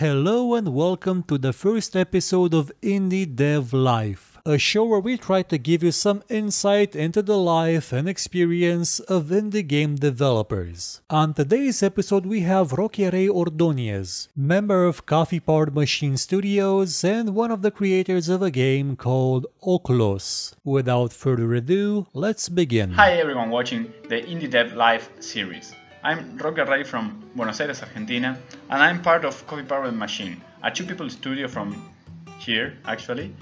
Hello and welcome to the first episode of Indie Dev Life, a show where we try to give you some insight into the life and experience of indie game developers. On today's episode, we have Roque Rey Ordoñez, member of Coffee Powered Machine Studios and one of the creators of a game called Okhlos. Without further ado, let's begin. Hi everyone watching the Indie Dev Live series. I'm Roque Rey from Buenos Aires, Argentina, and I'm part of Coffee Powered Machine, a two-people studio from here, actually.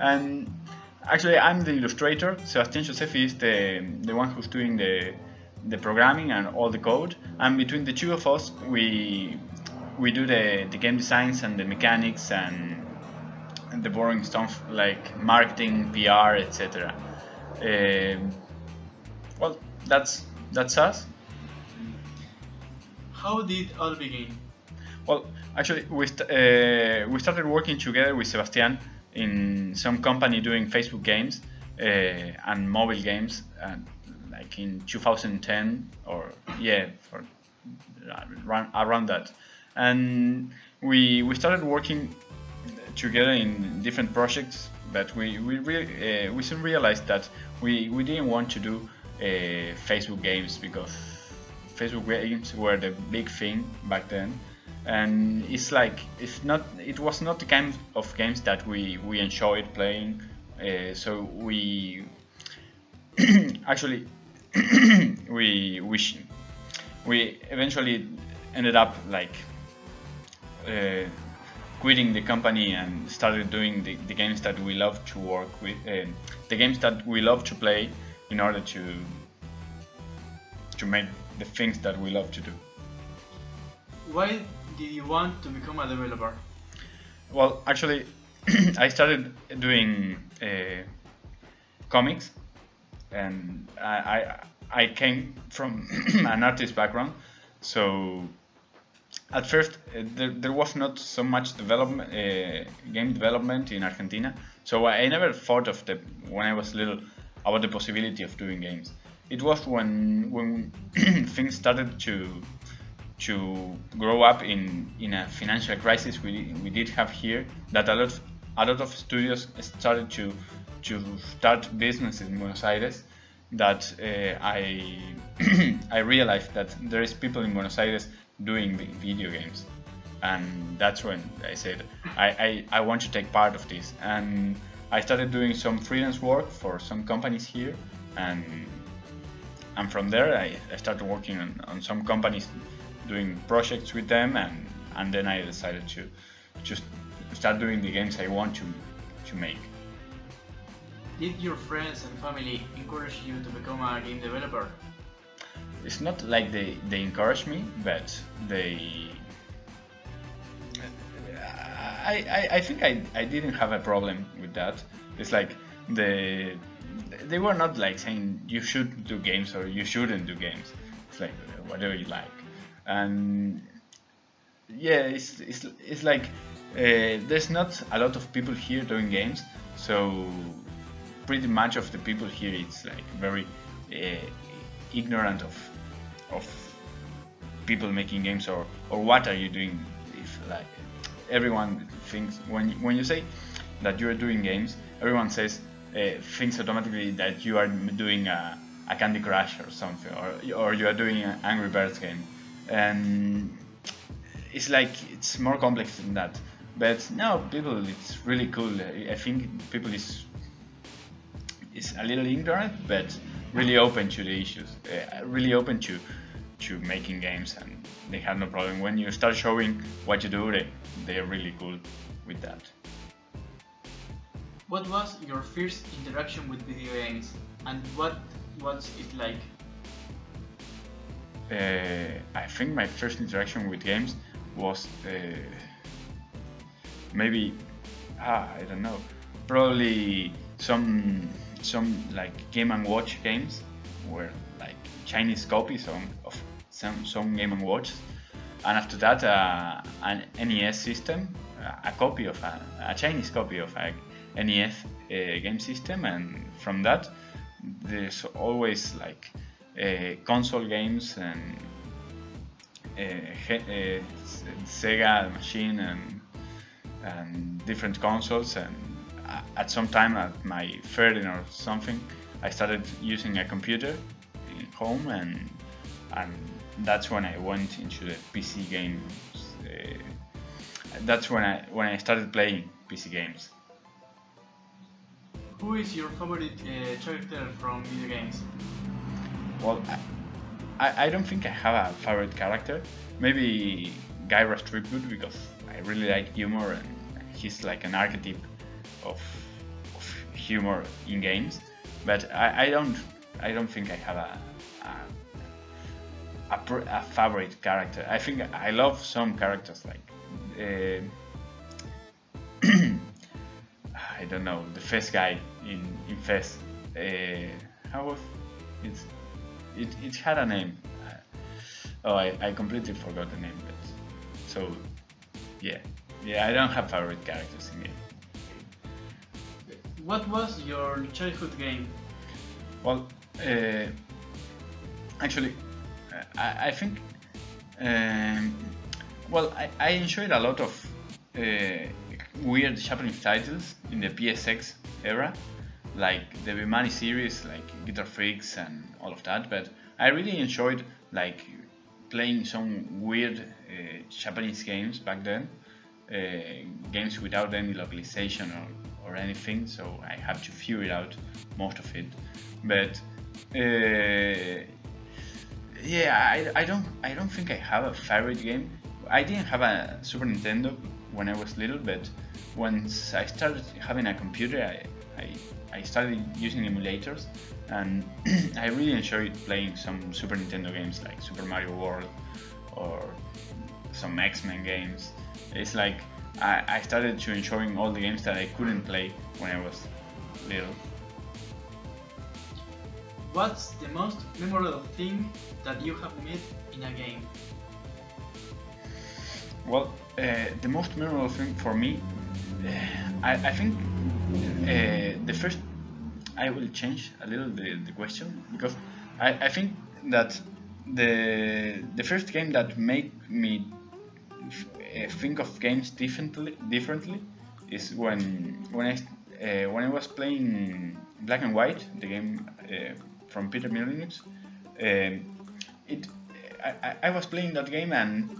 And actually, I'm the illustrator. Sebastian Gioseffi is the, the one who's doing the, the programming and all the code. And between the two of us, we we do the, the game designs and the mechanics and, and the boring stuff like marketing, PR, etc. Um, well, that's that's us. How did all begin? Well, actually, we, st- uh, we started working together with Sebastian in some company doing Facebook games uh, and mobile games, uh, like in 2010 or yeah, for around, around that. And we we started working together in different projects, but we we re- uh, we soon realized that we we didn't want to do Facebook games because Facebook games were the big thing back then, and it's like it's not it was not the kind of games that we we enjoyed playing. Uh, so we actually we we we eventually ended up like uh, quitting the company and started doing the, the games that we love to work with, uh, the games that we love to play in order to to make the things that we love to do. Why did you want to become a developer? Well, actually, I started doing uh, comics, and I, I I came from an artist background, so at first uh, there, there was not so much development uh, game development in Argentina, so I never thought of the when I was little about the possibility of doing games it was when when things started to to grow up in in a financial crisis we, we did have here that a lot a lot of studios started to to start businesses in Buenos Aires that uh, I I realized that there is people in Buenos Aires doing video games. And that's when I said I, I, I want to take part of this. And I started doing some freelance work for some companies here and and from there I, I started working on, on some companies doing projects with them and and then I decided to just start doing the games I want to to make. Did your friends and family encourage you to become a game developer? It's not like they, they encourage me, but they I, I, I think I, I didn't have a problem with that. It's like the they were not like saying you should do games or you shouldn't do games. It's like whatever you like, and yeah, it's it's it's like uh, there's not a lot of people here doing games, so pretty much of the people here it's like very uh, ignorant of of people making games or or what are you doing if like everyone thinks when when you say that you're doing games everyone says uh, thinks automatically that you are doing a, a Candy Crush or something, or, or you are doing an Angry Birds game. And it's like, it's more complex than that. But no, people, it's really cool. I think people is is a little ignorant, but really open to the issues, uh, really open to to making games, and they have no problem. When you start showing what you do, they they are really cool with that. What was your first interaction with video games and what was it like? Uh, I think my first interaction with games was uh, maybe ah, I don't know probably some some like Game and Watch games were like Chinese copies of, of some some Game and Watch and after that uh, an NES system a copy of a, a Chinese copy of a NES uh, game system, and from that, there's always like uh, console games and uh, Sega machine and and different consoles and at some time at my 13 or something I started using a computer in home and and that's when I went into the PC games uh, that's when I when I started playing PC games who is your favorite uh, character from video games well I, I don't think I have a favorite character maybe Guybrush Threepwood because I really like humor and he's like an archetype of, of humor in games. But I, I, don't I don't think I have a a, a, a favorite character. I think I love some characters like uh, I don't know the first guy in in Fez. Uh, how was it? It it had a name. Oh, I, I completely forgot the name. But so yeah, yeah, I don't have favorite characters in game. What was your childhood game? Well, uh, actually, uh, I, I think, um, well, I, I enjoyed a lot of uh, weird Japanese titles in the PSX era, like the Bemani series, like Guitar Freaks and all of that. But I really enjoyed like playing some weird uh, Japanese games back then, uh, games without any localization or, or anything, so I have to figure out most of it. But uh, yeah, I, I don't I don't think I have a favorite game. I didn't have a Super Nintendo when I was little, but once I started having a computer, I, I, I started using emulators, and I really enjoyed playing some Super Nintendo games like Super Mario World or some X-Men games. It's like I, I started to enjoying all the games that I couldn't play when I was little. What's the most memorable thing that you have made in a game? Well, uh, the most memorable thing for me, I, I think uh, the first I will change a little the, the question because I, I think that the the first game that made me uh, think of games differently differently is when when I uh, when I was playing Black and White, the game uh, from Peter Molyneux. Um, it I, I was playing that game and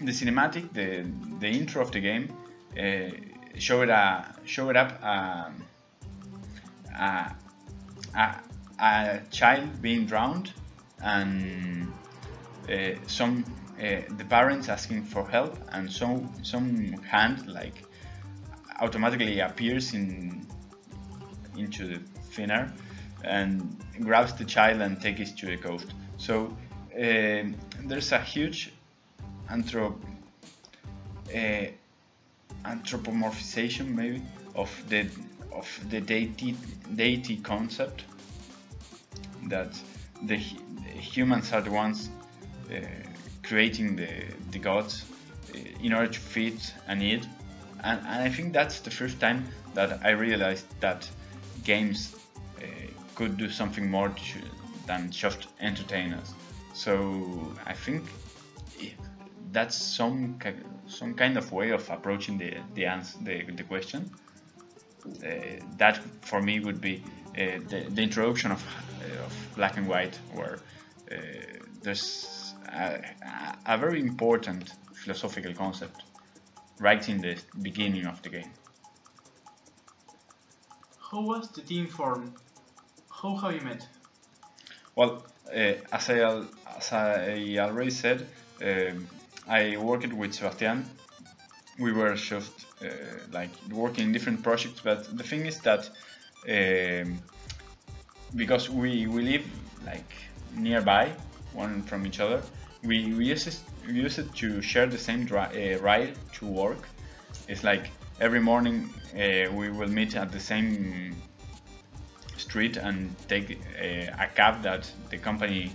the cinematic, the the intro of the game uh, showed a showed up. Um, a, a, a child being drowned and uh, some uh, the parents asking for help and some some hand like automatically appears in into the thin air and grabs the child and takes it to the coast. So uh, there's a huge anthrop uh, anthropomorphization maybe of the of the deity, deity concept that the, the humans are the ones uh, creating the, the gods uh, in order to feed a need and, and, I think that's the first time that I realized that games uh, could do something more to, than just entertain us. So I think that's some some kind of way of approaching the the answer the, the question uh, that for me would be uh, the, the, introduction of, uh, of black and white, where there's a, a very important philosophical concept right in the beginning of the game. How was the team formed? How have you met? Well, uh, as, I, as I already said, um, I worked with Sebastian. We were just uh, like working in different projects. But the thing is that um, because we we live like nearby, one from each other, we, we use it we use it to share the same dri- uh, ride to work. It's like every morning uh, we will meet at the same street and take uh, a cab that the company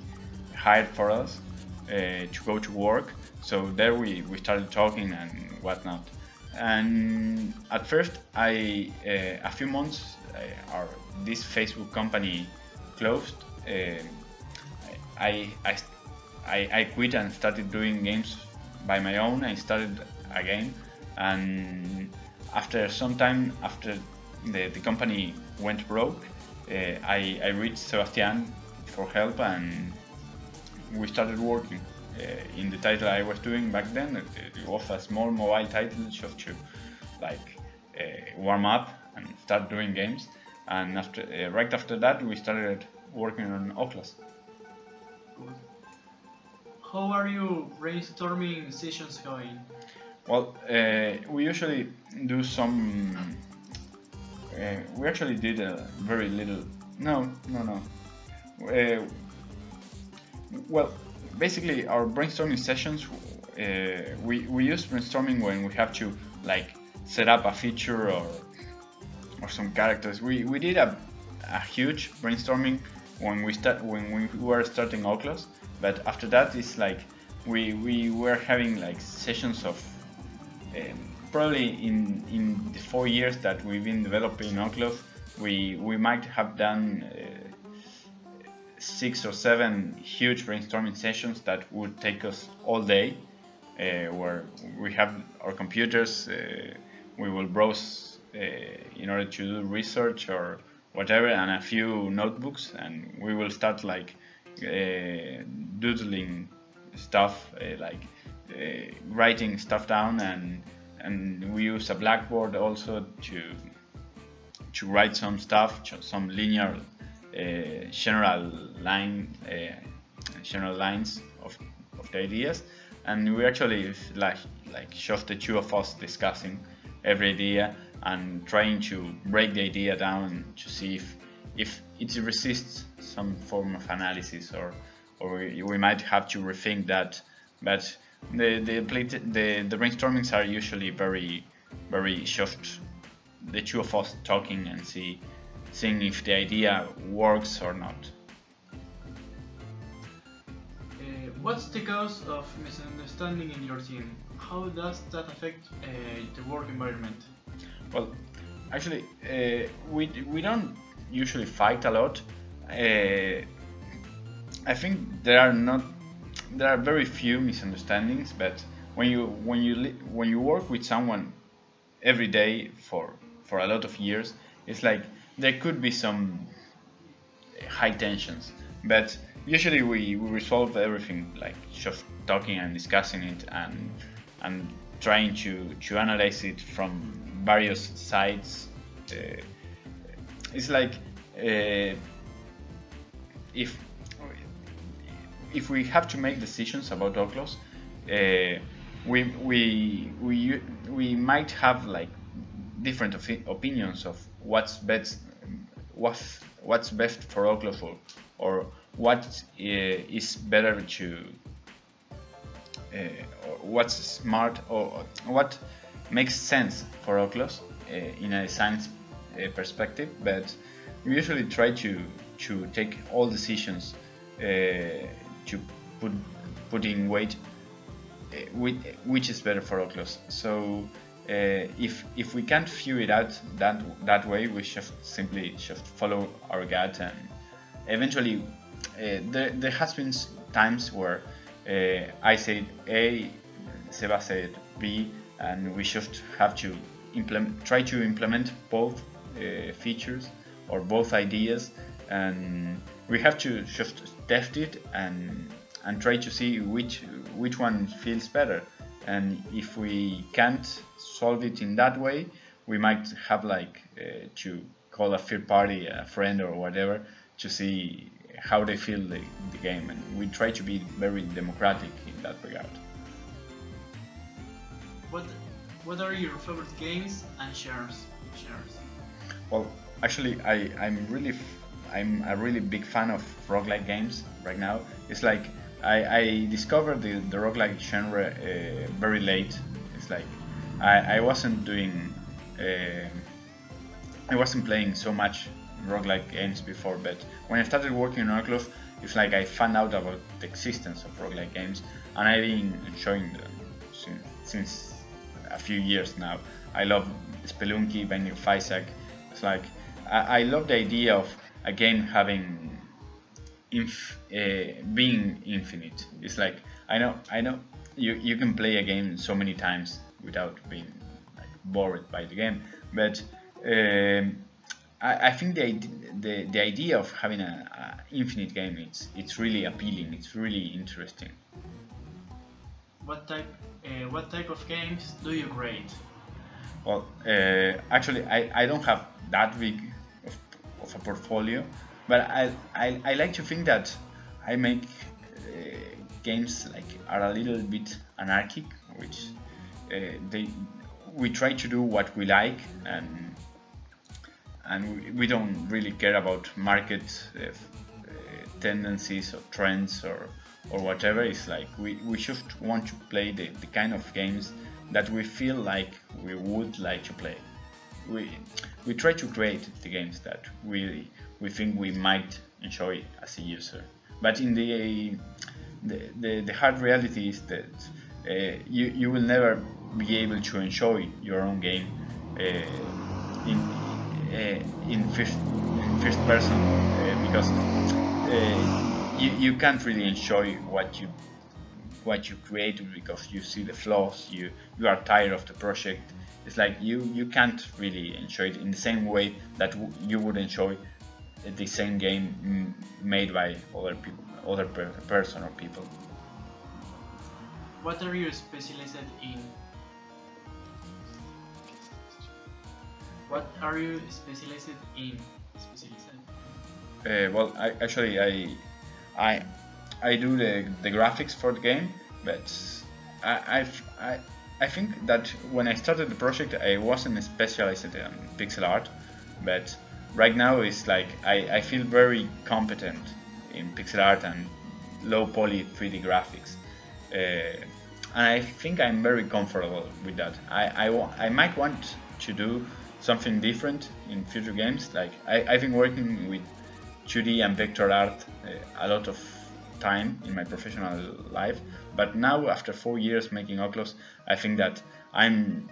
hired for us uh, to go to work. So there we, we started talking and whatnot and at first I uh, a few months uh, our this Facebook company closed uh, I, I I, I quit and started doing games by my own. I started again, and after some time, after the, the company went broke, uh, I, I reached Sebastian for help and we started working. Uh, in the title I was doing back then, it, it was a small mobile title just to like uh, warm up and start doing games. And after, uh, right after that, we started working on Okhlos. How are you brainstorming sessions going? Well, uh, we usually do some. Uh, we actually did a very little. No, no, no. Uh, well, basically, our brainstorming sessions. Uh, we we use brainstorming when we have to like set up a feature or or some characters. We we did a, a huge brainstorming when we start when we were starting Okhlos, but after that it's like we we were having like sessions of um, probably in in the four years that we've been developing Okhlos, we we might have done uh, six or seven huge brainstorming sessions that would take us all day, uh, where we have our computers, uh, we will browse uh, in order to do research or whatever, and a few notebooks, and we will start like uh, doodling stuff uh, like uh, writing stuff down and and we use a blackboard also to to write some stuff some linear general line uh, general lines of, of the ideas and we actually like like just the two of us discussing every idea and trying to break the idea down to see if if it resists some form of analysis or or we, might have to rethink that. But the the the, the brainstormings are usually very very short. The two of us talking and see seeing if the idea works or not. Uh, what's the cause of misunderstanding in your team? How does that affect uh, the work environment? Well, actually, uh, we we don't usually fight a lot. Uh, I think there are not there are very few misunderstandings, but when you when you when you work with someone every day for for a lot of years, it's like there could be some high tensions, but usually we, we resolve everything like just talking and discussing it and and trying to to analyze it from various sides. Uh, it's like uh, if if we have to make decisions about Okhlos, uh, we we we we might have like different opinions of what's best what's what's best for Okhlos or, what uh, is better to uh, what's smart or what makes sense for Okhlos uh, in a science uh, perspective but we usually try to to take all decisions to put put in weight with, which is better for Okhlos. So uh, if if we can't figure it out that that way, we should simply just follow our gut and eventually uh, there there has been times where uh, I said A, Seba said B, and we should have to implement try to implement both uh, features or both ideas and we have to just test it and and try to see which which one feels better and if we can't solve it in that way we might have like uh, to call a third party a friend or whatever to see how they feel the, the game and we try to be very democratic in that regard What what are your favorite games and shares? Shares. well actually i i'm really f- i'm a really big fan of roguelike games right now it's like i i discovered the, the roguelike genre uh, very late. It's like i i wasn't doing uh, i wasn't playing so much roguelike games before but when i started working on Okhlos it's like i found out about the existence of roguelike games and i've been enjoying them since, since a few years now. I love spelunky binding of isaac. It's like I, I love the idea of a game having inf- uh, being infinite. It's like I know I know you you can play a game so many times without being like, bored by the game, but um, I, I think the, the the idea of having a, a infinite game it's it's really appealing. It's really interesting. What type uh, what type of games do you grade? Well, uh, actually, I, I don't have that big of, of a portfolio, but I, I, I like to think that I make uh, games like are a little bit anarchic, which uh, they we try to do what we like and and we, don't really care about market uh, uh, tendencies or trends or or whatever. It's like we, we just want to play the, the kind of games that we feel like we would like to play. We we try to create the games that we we think we might enjoy as a user. But in the the, the, the hard reality is that uh, you, you will never be able to enjoy your own game uh, in uh, in first first person uh, because uh, you, you can't really enjoy what you what you create because you see the flaws you you are tired of the project it's like you you can't really enjoy it in the same way that you would enjoy the same game made by other people other per- person or people What are you specialized in? What are you specialized in? Specialized. Uh, well, I, actually, I, I, I do the, the graphics for the game, but I, I've, I, I think that when I started the project, I wasn't specialized in pixel art, but right now it's like I, I feel very competent in pixel art and low poly 3D graphics. Uh, and I think I'm very comfortable with that. I, I, I might want to do something different in future games. Like I, I've been working with 2D and vector art uh, a lot of time in my professional life, but now after four years making Okhlos, I think that I'm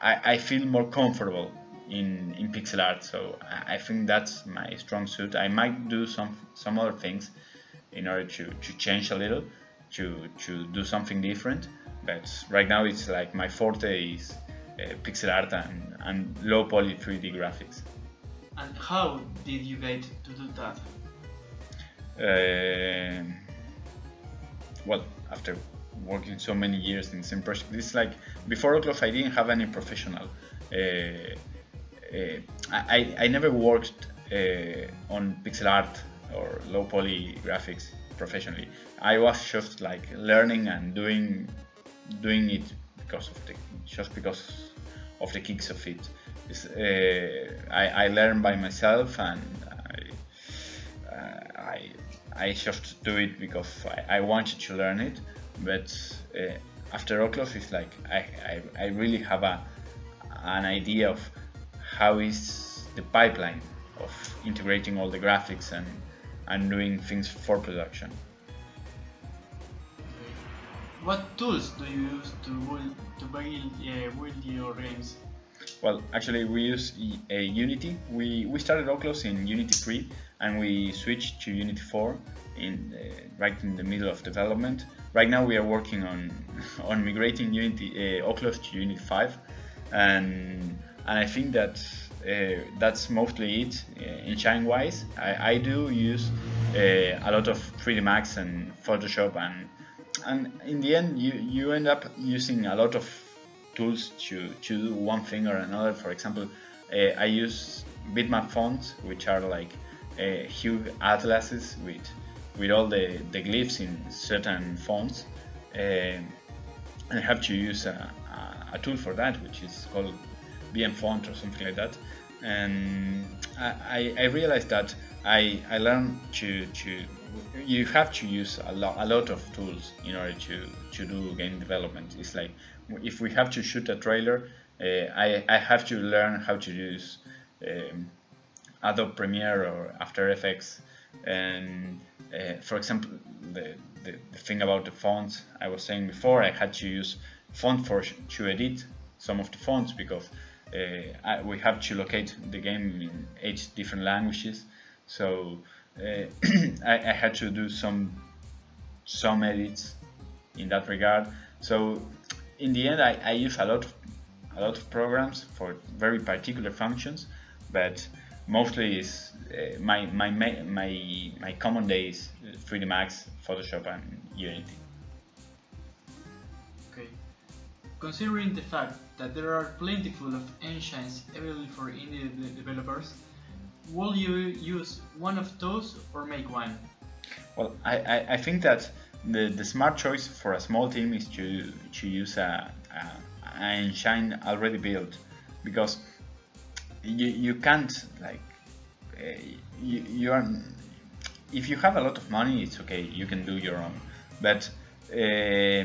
I, I feel more comfortable in, in pixel art. So I, think that's my strong suit. I might do some some other things in order to, to change a little, to to do something different. But right now it's like my forte is uh, pixel art and, and low poly 3D graphics. And how did you get to do that? Um well, after working so many years in the same project, it's like before Okhlos I didn't have any professional. Uh, uh, I, I never worked uh, on pixel art or low poly graphics professionally. I was just like learning and doing doing it because of the just because of the kicks of it. Uh, I, I learned by myself and I, uh, I I just do it because I, I wanted to learn it. But uh, after Okhlos, it's like I, I, I really have a an idea of how is the pipeline of integrating all the graphics and and doing things for production. What tools do you use to build, to build, uh, build your games? Well, actually, we use a Unity. We we started Okhlos in Unity 3, and we switched to Unity 4 in uh, right in the middle of development. Right now, we are working on on migrating Unity uh, Okhlos to Unity 5, and and I think that uh, that's mostly it. Uh, in shine wise, I, I do use uh, a lot of 3D Max and Photoshop, and and in the end, you you end up using a lot of tools to, to do one thing or another. For example, uh, I use bitmap fonts, which are like uh, huge atlases with with all the, the glyphs in certain fonts. Uh, and I have to use a, a, a, tool for that, which is called BM font or something like that. And I, I realized that I, I learned to, to you have to use a lot a lot of tools in order to, to do game development. It's like if we have to shoot a trailer, uh, I, I have to learn how to use um, Adobe Premiere or After Effects. And uh, for example, the, the, the, thing about the fonts I was saying before, I had to use FontForge to edit some of the fonts because I, we have to locate the game in eight different languages. So uh, I, I had to do some some edits in that regard. So in the end, I, I use a lot of a lot of programs for very particular functions, but mostly is uh, my, my my my my common day is 3D Max, Photoshop, and Unity. Considering the fact that there are plentiful of engines available for indie de- developers, will you use one of those or make one? Well, I, I, I think that the, the smart choice for a small team is to to use a, a an engine already built because you, you can't like uh, you, you are if you have a lot of money it's okay you can do your own but uh,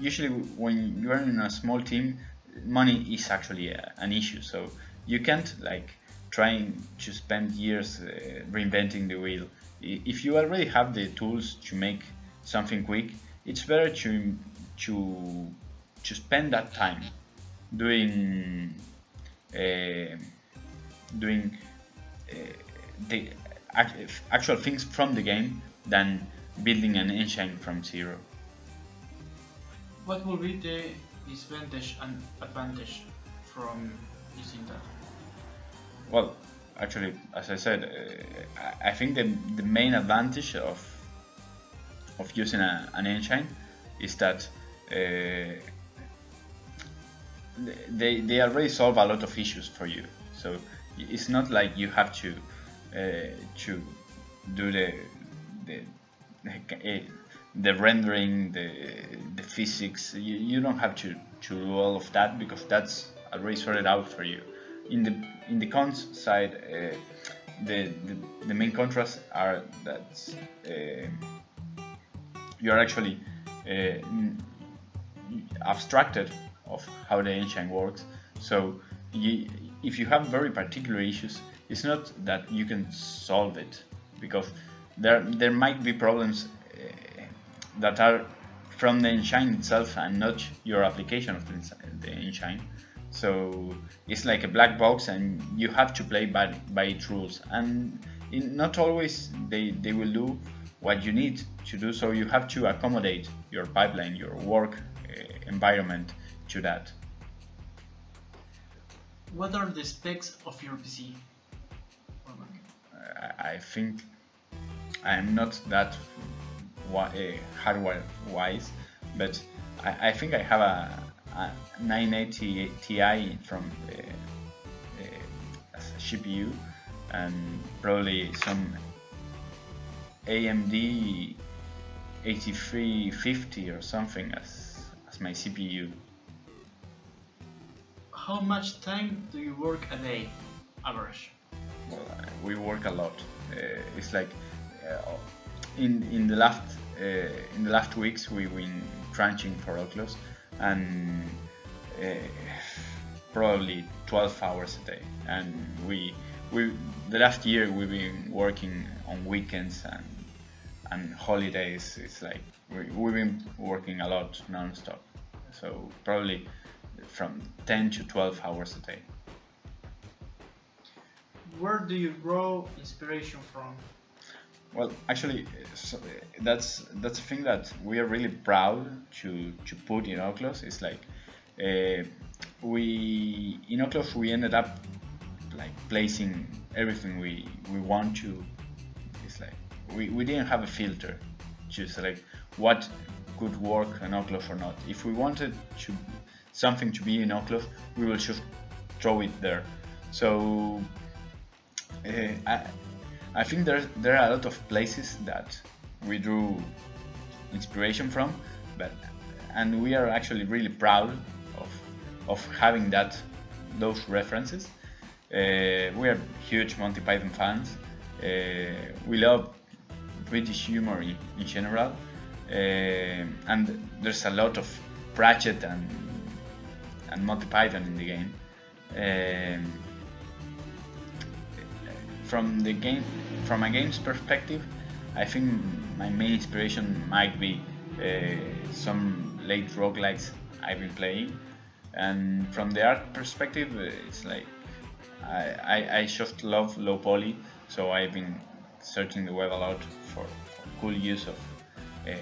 usually when you are in a small team money is actually a, an issue so you can't like trying to spend years uh, reinventing the wheel if you already have the tools to make something quick it's better to to to spend that time doing uh, doing uh, the actual things from the game than building an engine from zero. What will be the disadvantage and advantage from using that? Well, actually, as I said, uh, I think the, the main advantage of of using a, an engine is that uh, they, they already solve a lot of issues for you. So it's not like you have to uh, to do the the the rendering, the the physics. You, you don't have to, to do all of that because that's already sorted out for you. In the in the cons side, uh, the, the the main contrasts are that uh, you are actually uh, abstracted of how the engine works. So you, if you have very particular issues, it's not that you can solve it because there there might be problems that are from the engine itself and not your application of the, the engine. So it's like a black box, and you have to play by by its rules. And in, not always they they will do what you need to do. So you have to accommodate your pipeline, your work uh, environment to that. What are the specs of your PC? I, I think I'm not that hardware wise, but I, I think I have a, a 980 Ti from uh, uh, CPU and probably some AMD 8350 or something as, as my CPU. How much time do you work a day, average? well, uh, we work a lot. Uh, it's like uh, in in the last uh, in the last weeks we've been crunching for Okhlos and uh, probably 12 hours a day. And we we the last year we've been working on weekends and and holidays. It's like we, we've been working a lot non-stop. So probably from 10 to 12 hours a day. Where do you draw inspiration from? Well, actually, that's that's a thing that we are really proud to to put in Okhlos. It's like uh, we in Okhlos we ended up like placing everything we we want to. It's like we, we didn't have a filter to select what could work in Okhlos or not. If we wanted to something to be in Okhlos, we will just throw it there. So uh, I, I think there there are a lot of places that we drew inspiration from, but and we are actually really proud of of having that those references. Uh, we are huge Monty Python fans. Uh, we love British humor in, in general, uh, and there's a lot of Pratchett and and Monty Python in the game. Um, from the game from a game's perspective i think my main inspiration might be uh, some late roguelikes i've been playing and from the art perspective uh, it's like I, I, I just love low poly so i've been searching the web a lot for, for cool use of uh,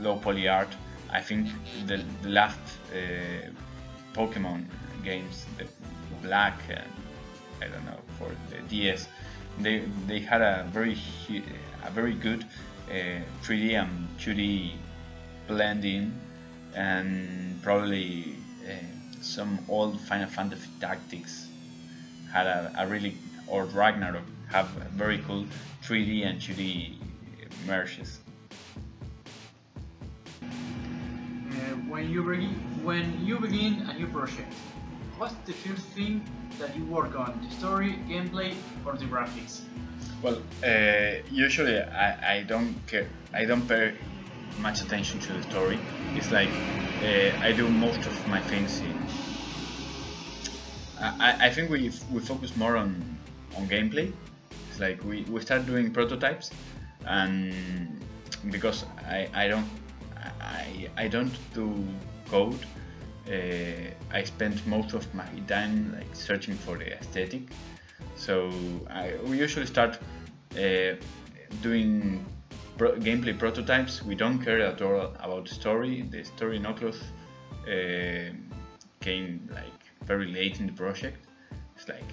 low poly art. I think the, the last uh, Pokemon games, the Black and I don't know for the DS, they they had a very a very good uh, 3D and 2D blending and probably uh, some old Final Fantasy Tactics had a, a really or Ragnarok have very cool 3D and 2D merges. Uh, when you begin when you begin a new project, what's the first thing that you work on? The story, gameplay, or the graphics? Well, uh, usually I, I don't care. I don't pay much attention to the story. It's like uh, I do most of my things in. I, I think we we focus more on on gameplay. It's like we, we start doing prototypes, and because I, I don't I, I don't do code. Uh, I spend most of my time like searching for the aesthetic. So I, we usually start uh, doing pro gameplay prototypes. We don't care at all about story. The story in Okhlos uh, came like very late in the project. It's like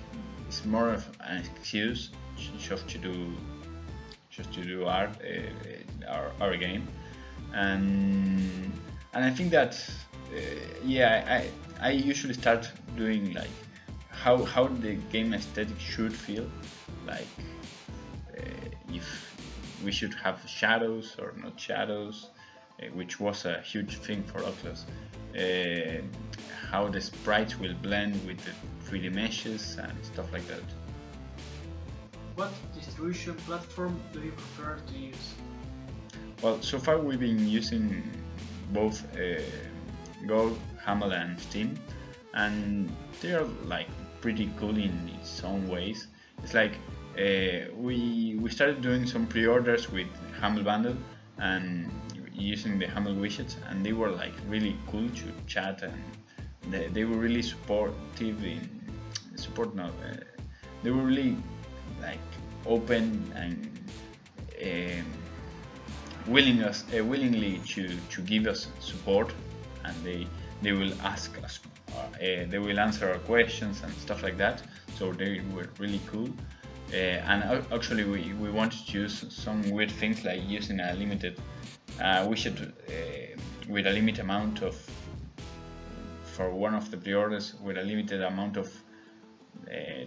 it's more of an excuse just to do just to do art uh, our, our game and and I think that uh, yeah I, I usually start doing like how how the game aesthetic should feel like uh, if we should have shadows or not shadows uh, which was a huge thing for Okhlos uh, how the sprites will blend with the 3D meshes and stuff like that. What distribution platform do you prefer to use? Well, so far we've been using both uh, GOG, and Steam and they are like pretty cool in own ways. It's like uh, we we started doing some pre-orders with Humble Bundle and using the Humble widgets and they were like really cool to chat and they, they were really supportive in support now uh, they were really like open and um, willing us uh, willingly to to give us support and they they will ask us uh, they will answer our questions and stuff like that. So they were really cool. Uh, and actually we, we wanted to use some weird things like using a limited uh, widget uh, with a limited amount of for one of the pre-orders with a limited amount of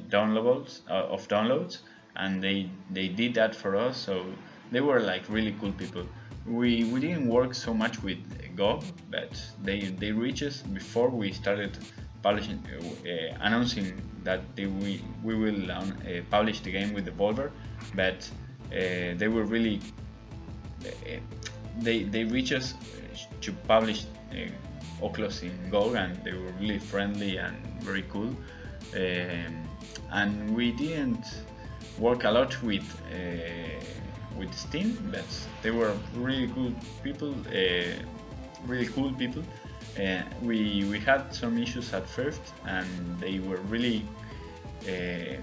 downloads uh, of downloads. And they they did that for us. So they were like really cool people we we didn't work so much with GOG but they they reached us before we started publishing uh, announcing that they, we we will uh, publish the game with Devolver but uh, they were really uh, they they reached us to publish uh, Okhlos in GOG and they were really friendly and very cool. Um, and we didn't work a lot with with Steam, but they were really good people, uh, really cool people. Uh, we we had some issues at first, and they were really uh,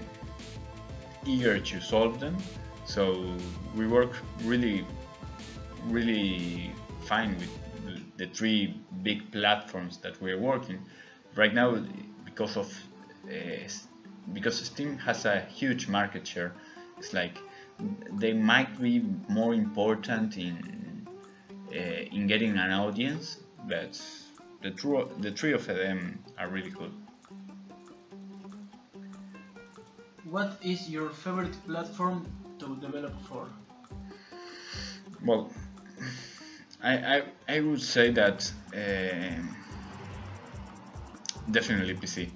eager to solve them. So we work really, really fine with the three big platforms that we're working right now because of uh, because Steam has a huge market share. It's like they might be more important in uh, in getting an audience, but the the three of them are really good. What is your favorite platform to develop for? Well, I I, I would say that uh, definitely PC.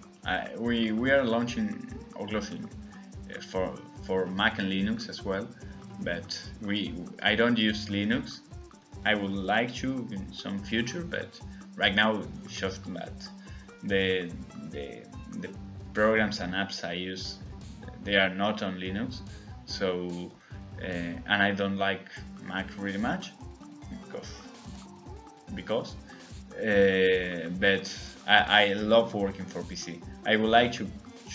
We we are launching Okhlos uh, for for Mac and Linux as well, but we I don't use Linux. I would like to in some future, but right now just that the the the programs and apps I use they are not on Linux, so uh, and I don't like Mac really much because because uh, but I, I love working for PC. I would like to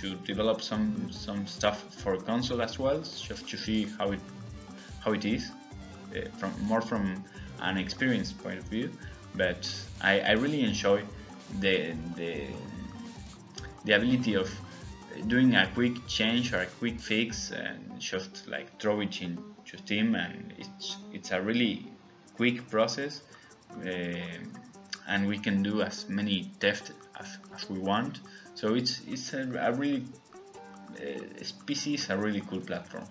to develop some some stuff for console as well, just to see how it how it is, uh, from more from an experience point of view. But I, I really enjoy the the the ability of doing a quick change or a quick fix and just like throw it in into Steam and it's it's a really quick process uh, and we can do as many tests as, as we want so it's it's a, a really uh, PC is a really cool platform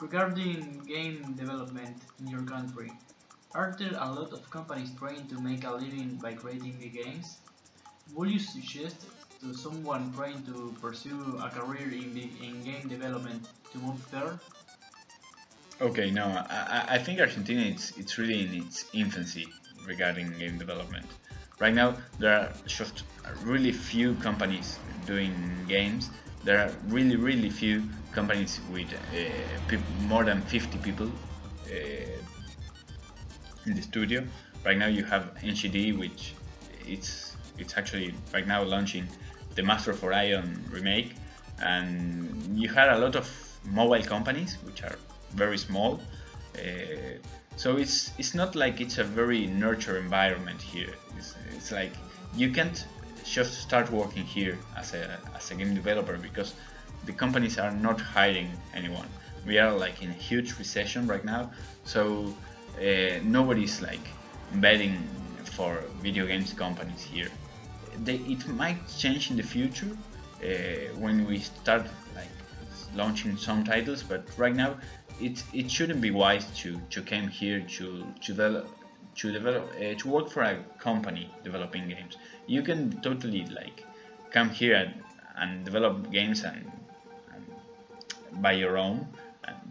Regarding game development in your country, are there a lot of companies trying to make a living by creating the games? Would you suggest to someone trying to pursue a career in, the, in game development to move there? Okay, no, I, I think Argentina it's it's really in its infancy regarding game development. Right now, there are just really few companies doing games. There are really really few companies with uh, more than 50 people uh, in the studio. Right now, you have NGD, which it's it's actually right now launching the Master of Orion remake, and you had a lot of mobile companies which are very small. Uh, so it's it's not like it's a very nurture environment here. It's, like you can't just start working here as a as a game developer because the companies are not hiring anyone. We are like in a huge recession right now, so uh, nobody's like betting for video games companies here. They, it might change in the future uh, when we start like launching some titles, but right now it it shouldn't be wise to to come here to to develop to develop uh, to work for a company developing games. You can totally like come here and, and develop games and, and by your own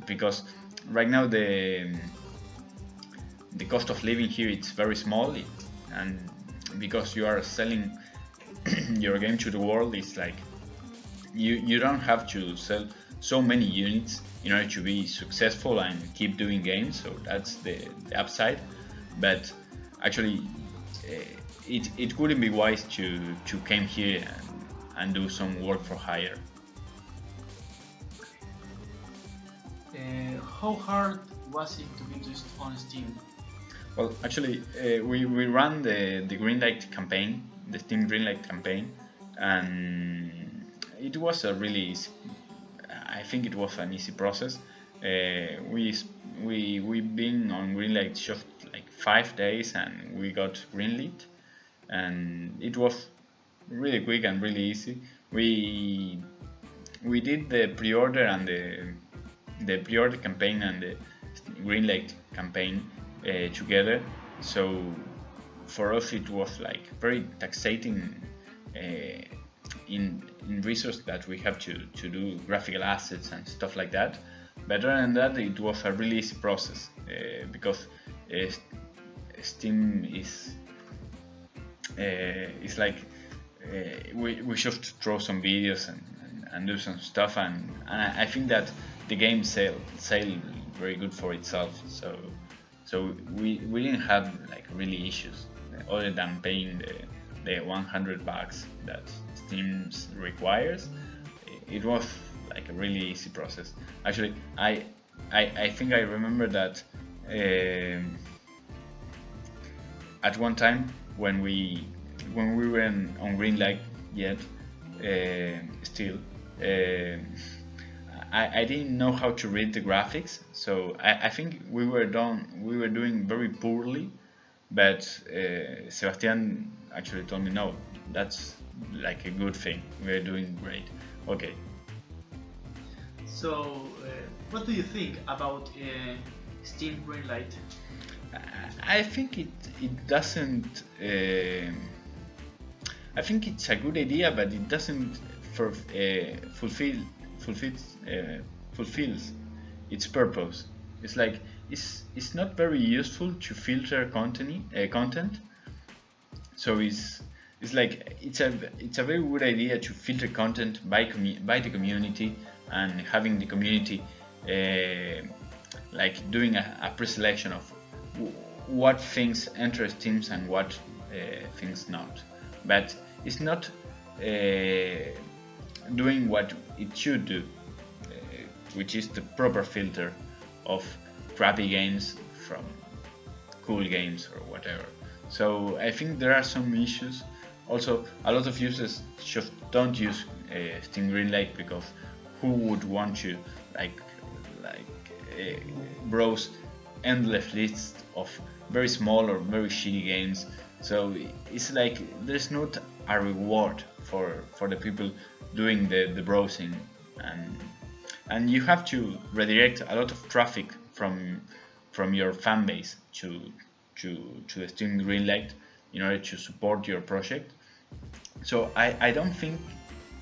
because right now the the cost of living here it's very small and because you are selling your game to the world it's like you you don't have to sell so many units in order to be successful and keep doing games so that's the, the upside but actually uh, it, it wouldn't be wise to to come here and, and do some work for hire uh, how hard was it to be just on steam well actually uh, we, we ran the, the greenlight campaign the steam greenlight campaign and it was a really I think it was an easy process. Uh, we we we've been on Greenlight just five days and we got greenlit, and it was really quick and really easy. We we did the pre-order and the the pre-order campaign and the Greenlight campaign uh, together. So for us it was like very taxating uh, in, in resource that we have to, to do graphical assets and stuff like that. But other than that, it was a really easy process uh, because uh, Steam is uh, it's like uh, we, we just draw some videos and, and, and, do some stuff, and, and I think that the game sale sale very good for itself. So so we, we didn't have like really issues other than paying the, the 100 bucks that Steam requires, it was like a really easy process. Actually, I I, I think I remember that uh, at one time when we when we were in, on Greenlight yet uh, still uh, I, I didn't know how to read the graphics so I, I think we were done we were doing very poorly but uh, Sebastian actually told me no that's like a good thing. We're doing great. Okay. So, uh, what do you think about uh, Steam Greenlight? I think it it doesn't. Uh, I think it's a good idea, but it doesn't for, uh, fulfill fulfill uh, fulfills its purpose. It's like it's it's not very useful to filter content uh, content. So it's it's like it's a it's a very good idea to filter content by by the community and having the community uh, like doing a, a pre-selection of what things interest teams and what uh, things not but it's not uh, doing what it should do uh, which is the proper filter of crappy games from cool games or whatever. So I think there are some issues. Also, a lot of users just don't use uh, Steam Greenlight because who would want to like like uh, browse endless lists of very small or very shitty games. So it's like there's not a reward for for the people doing the, the browsing and and you have to redirect a lot of traffic from from your fan base to to to the Steam Greenlight in order to support your project. So I, I don't think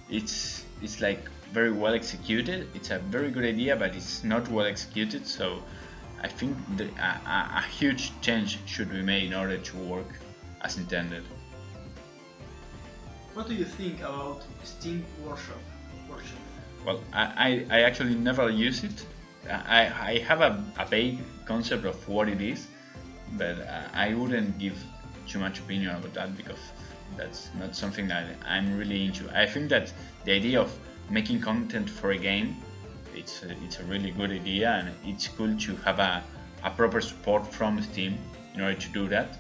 it's it's like very well executed. It's a very good idea, but it's not well executed. So I think the, a, a huge change should be made in order to work as intended. What do you think about Steam Workshop? Workshop. Well, I, I, I actually never use it. I, I have a, a vague concept of what it is, but uh, I wouldn't give too much opinion about that because that's not something that I'm really into. I think that the idea of making content for a game, it's a, it's a really good idea and it's cool to have a, a proper support from Steam in order to do that,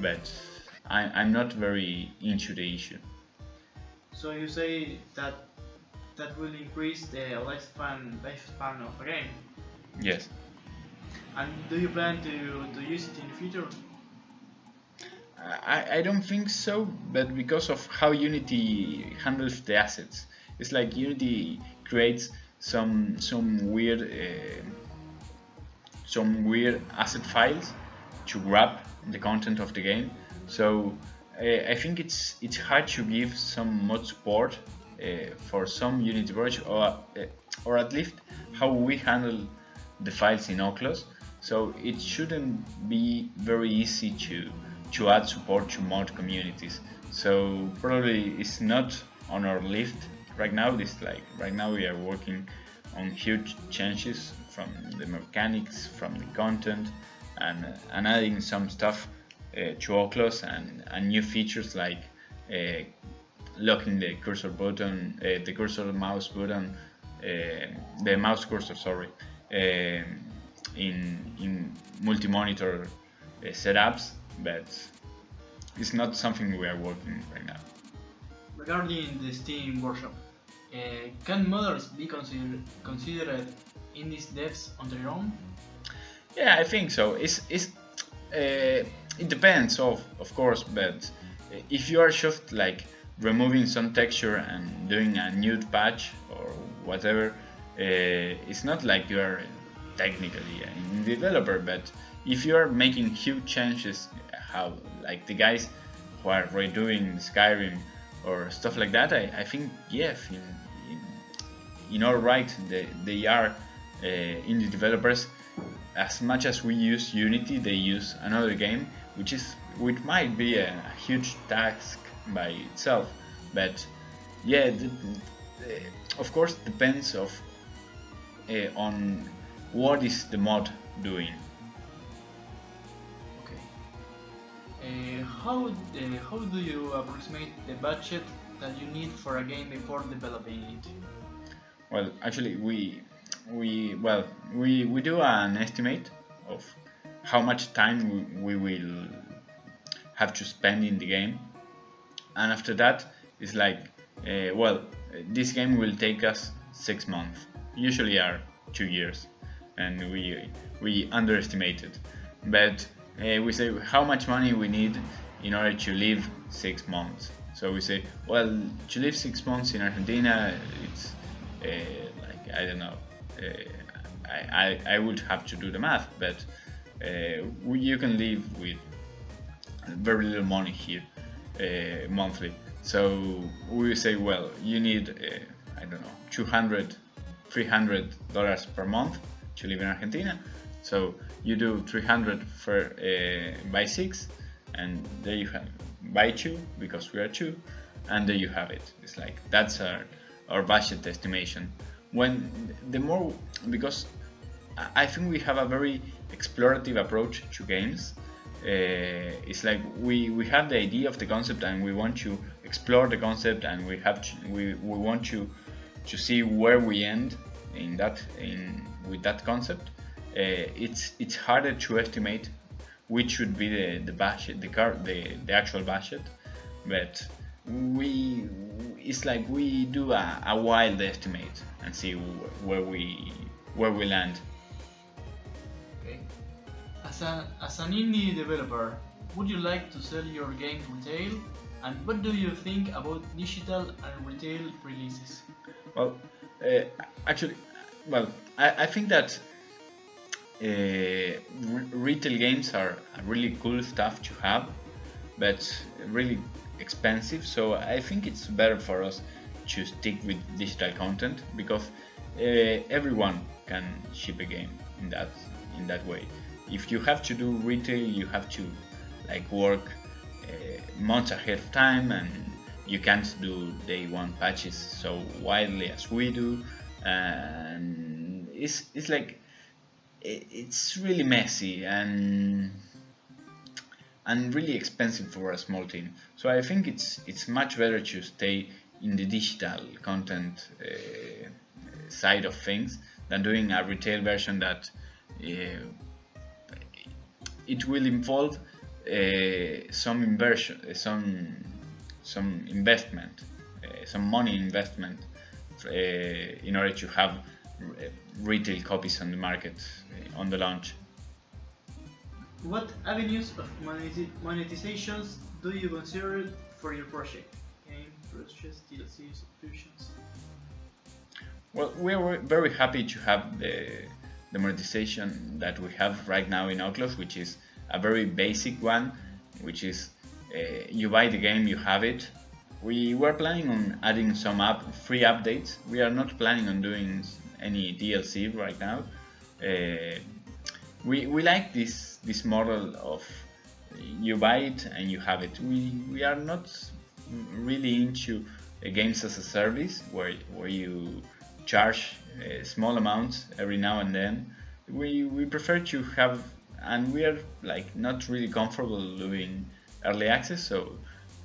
but I, I'm not very into the issue. So you say that that will increase the lifespan lifespan of a game. Yes. And do you plan to, to use it in the future? I, I don't think so, but because of how Unity handles the assets, it's like Unity creates some some weird uh, some weird asset files to grab the content of the game. So uh, I think it's it's hard to give some mod support uh, for some Unity project, or uh, or at least how we handle the files in Okhlos. So it shouldn't be very easy to to add support to mod communities. So probably it's not on our list right now. This like right now we are working on huge changes from the mechanics, from the content, and and adding some stuff uh, to Okhlos and, and new features like uh, locking the cursor button, uh, the cursor mouse button, uh, the mouse cursor, sorry, uh, in in multi-monitor uh, setups, but it's not something we are working right now. Regarding the Steam Workshop, can modders be consider considered indie devs on their own? Yeah, I think so. It's it's uh, it depends of of course, but if you are just like removing some texture and doing a nude patch or whatever, uh, it's not like you are technically a developer. But if you are making huge changes, how like the guys who are redoing Skyrim or stuff like that, I, I think yes, in, in, our right they, they are uh, indie developers. As much as we use Unity, they use another game, which is which might be a, a huge task by itself. But yeah, the, the, of course, depends of uh, on what is the mod doing. Okay. Uh, how uh, how do you approximate the budget that you need for a game before developing it? Well, actually, we we well we we do an estimate of how much time we, we will have to spend in the game, and after that, it's like uh, well, this game will take us six months. Usually are two years, and we we underestimated. But uh, we say how much money we need in order to live six months. So we say, well, to live six months in Argentina, it's like I don't know. Uh, I, I, I would have to do the math, but uh, you can live with very little money here uh, monthly. So we say, well, you need uh, I don't know 200, 300 dollars per month to live in Argentina. So you do 300 for uh, by six, and there you have by two because we are two, and there you have it. It's like that's our our budget estimation. When the more because I think we have a very explorative approach to games. Uh, it's like we, we have the idea of the concept and we want to explore the concept and we have to, we, we want to to see where we end in that in with that concept it's it's harder to estimate which should be the the budget, the car, the the actual budget, but we it's like we do a, a wild estimate and see where we where we land. Okay. As an as an indie developer, would you like to sell your game retail? And what do you think about digital and retail releases? Well, uh, actually, well, I, I think that uh, re retail games are really cool stuff to have, but really expensive. So I think it's better for us to stick with digital content because uh, everyone can ship a game in that in that way. If you have to do retail, you have to like work uh, months ahead of time and you can't do day one patches so widely as we do and it's, it's like it's really messy and and really expensive for a small team so I think it's it's much better to stay in the digital content uh, side of things than doing a retail version that uh, it will involve uh, some inversion, uh, some some investment, uh, some money investment in order to have retail copies on the market on the launch. What avenues of monetizations do you consider for your project? Game, purchase, DLC, subscriptions? Well, we are very happy to have the, the monetization that we have right now in Okhlos, which is a very basic one, which is uh, you buy the game, you have it. We were planning on adding some up free updates. We are not planning on doing any DLC right now. Uh, we, we like this this model of you buy it and you have it. We we are not really into games as a service where where you charge uh, small amounts every now and then. We we prefer to have and we are like not really comfortable doing early access so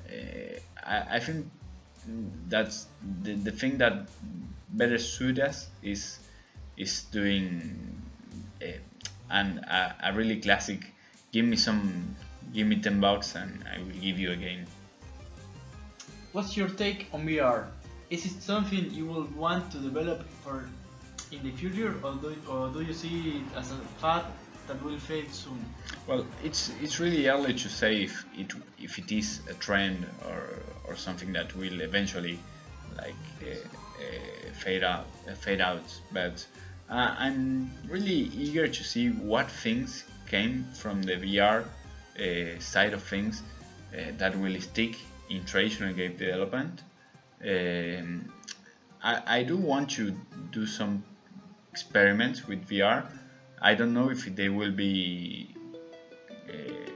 uh, I, I, think that's the, the thing that better suit us is is doing uh, and a, a, really classic give me some give me 10 bucks and I will give you a game what's your take on VR is it something you will want to develop for in the future or do, or do you see it as a fad that will fade soon? Well, it's it's really early to say if it if it is a trend or or something that will eventually like uh, uh, fade out uh, fade out. But uh, I'm really eager to see what things came from the VR uh, side of things uh, that will stick in traditional game development. Um, I, I do want to do some experiments with VR I don't know if they will be uh,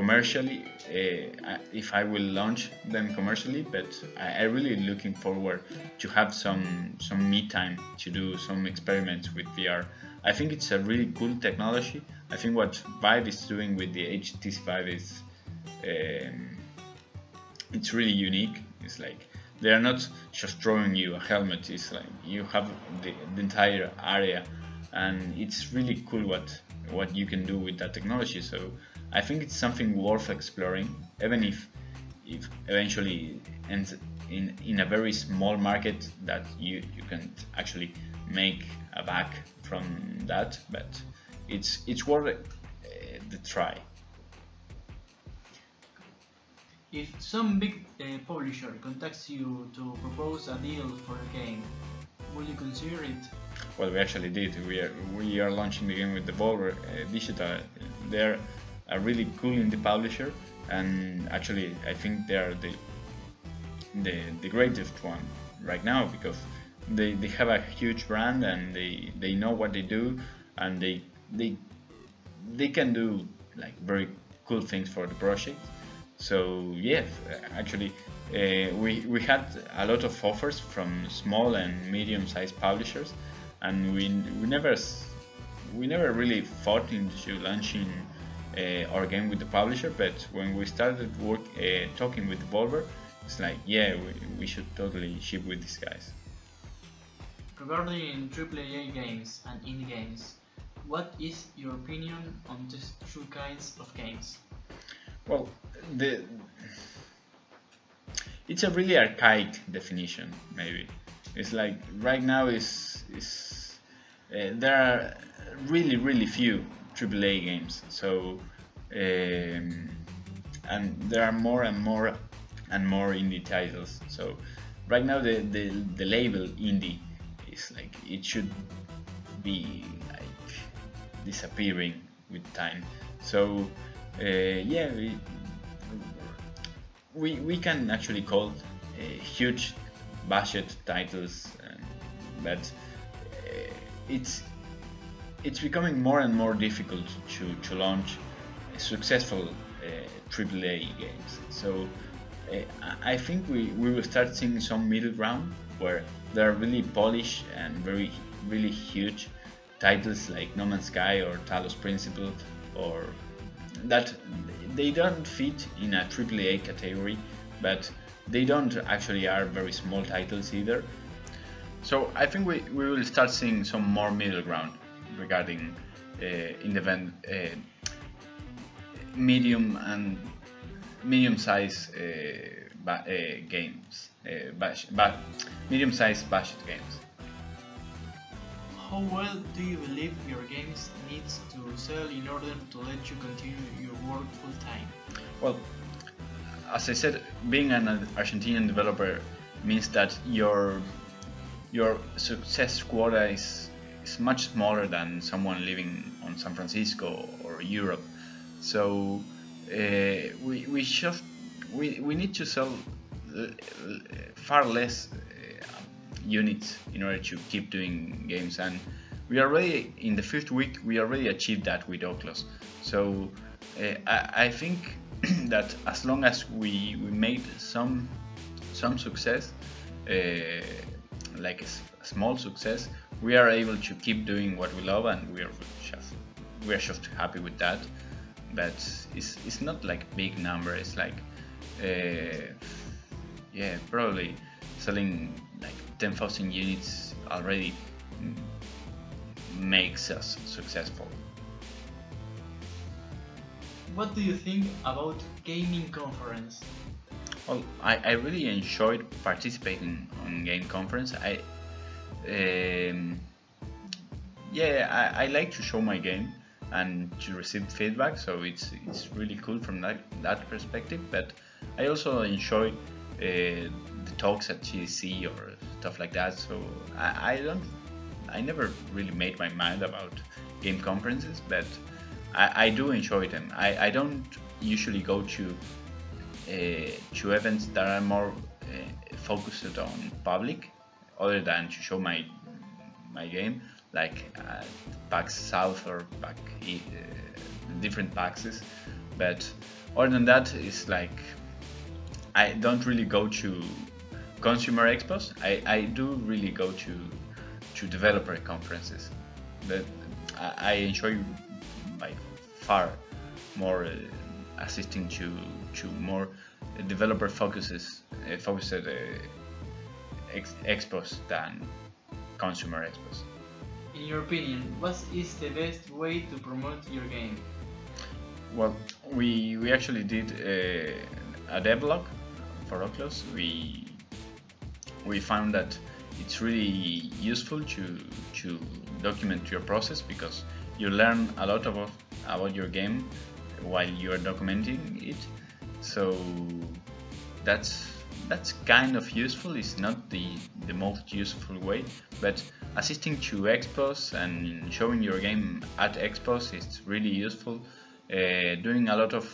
commercially, uh, if I will launch them commercially, but I, I really looking forward to have some some me time to do some experiments with VR. I think it's a really cool technology. I think what Vive is doing with the HTC Vive is um, it's really unique. It's like they are not just throwing you a helmet. It's like you have the, the entire area and it's really cool what what you can do with that technology so I think it's something worth exploring even if if eventually ends in in a very small market that you you can actually make a back from that but it's it's worth uh, the try if some big uh, publisher contacts you to propose a deal for a game will you consider it well, we actually did. We are we are launching the game with Devolver uh, Digital. They're a really cool indie publisher, and actually, I think they are the the the greatest one right now because they, they have a huge brand and they they know what they do and they they they can do like very cool things for the project. So yes actually uh, we we had a lot of offers from small and medium sized publishers and we we never we never really thought into launching our game with the publisher. But when we started work uh, talking with Devolver, it's like yeah, we, we should totally ship with these guys. Regarding AAA games and indie games, What is your opinion on these two kinds of games? Well, the it's a really archaic definition. Maybe it's like right now is is uh, there are really really few AAA games. So um, and there are more and more and more indie titles. So right now the the, the label indie is like it should be like disappearing with time. So uh, yeah, we, we we can actually call uh, huge budget titles, um, but uh, it's it's becoming more and more difficult to, to launch successful uh, AAA games. So uh, I think we, we will start seeing some middle ground where there are really polished and very really huge titles like No Man's Sky or Talos Principle or that they don't fit in a AAA category but they don't actually are very small titles either so I think we, we will start seeing some more middle ground regarding uh, independent uh, medium and medium-sized uh, uh, games, uh, but medium-sized budget games. How well do you believe your games needs to sell in order to let you continue your work full time? Well, as I said, being an Argentinian developer means that your your success quota is is much smaller than someone living on San Francisco or Europe. So uh, we we just we, we need to sell uh, far less uh, units in order to keep doing games and we already in the fifth week we already achieved that with Okhlos so uh, I, I, think that as long as we, we made some some success uh, like a, small success we are able to keep doing what we love and we are just we are just happy with that. But it's, it's not like big number it's like uh, yeah probably selling like 10,000 units already makes us successful. What do you think about gaming conference? Well I, I really enjoyed participating on game conference. I um, yeah I, I like to show my game and to receive feedback so it's it's really cool from that that perspective but I also enjoy uh, the talks at GDC or stuff like that so I, I, don't I never really made my mind about game conferences but I, I do enjoy them. I, I don't usually go to uh, to events that are more uh, focused on public other than to show my my game like uh, PAX South or PAX uh, different PAXs. But other than that, it's like I don't really go to consumer expos. I, I do really go to to developer conferences. But I, I enjoy by far more uh, assisting to to more developer focuses uh, focused uh, ex expos than consumer expos. In your opinion, what is the best way to promote your game? Well, we we actually did uh, a, a devlog for Okhlos. We we found that it's really useful to to document your process because you learn a lot about about your game while you are documenting it. So that's that's kind of useful. It's not the the most useful way, but assisting to expos and showing your game at expos is really useful. Uh, doing a lot of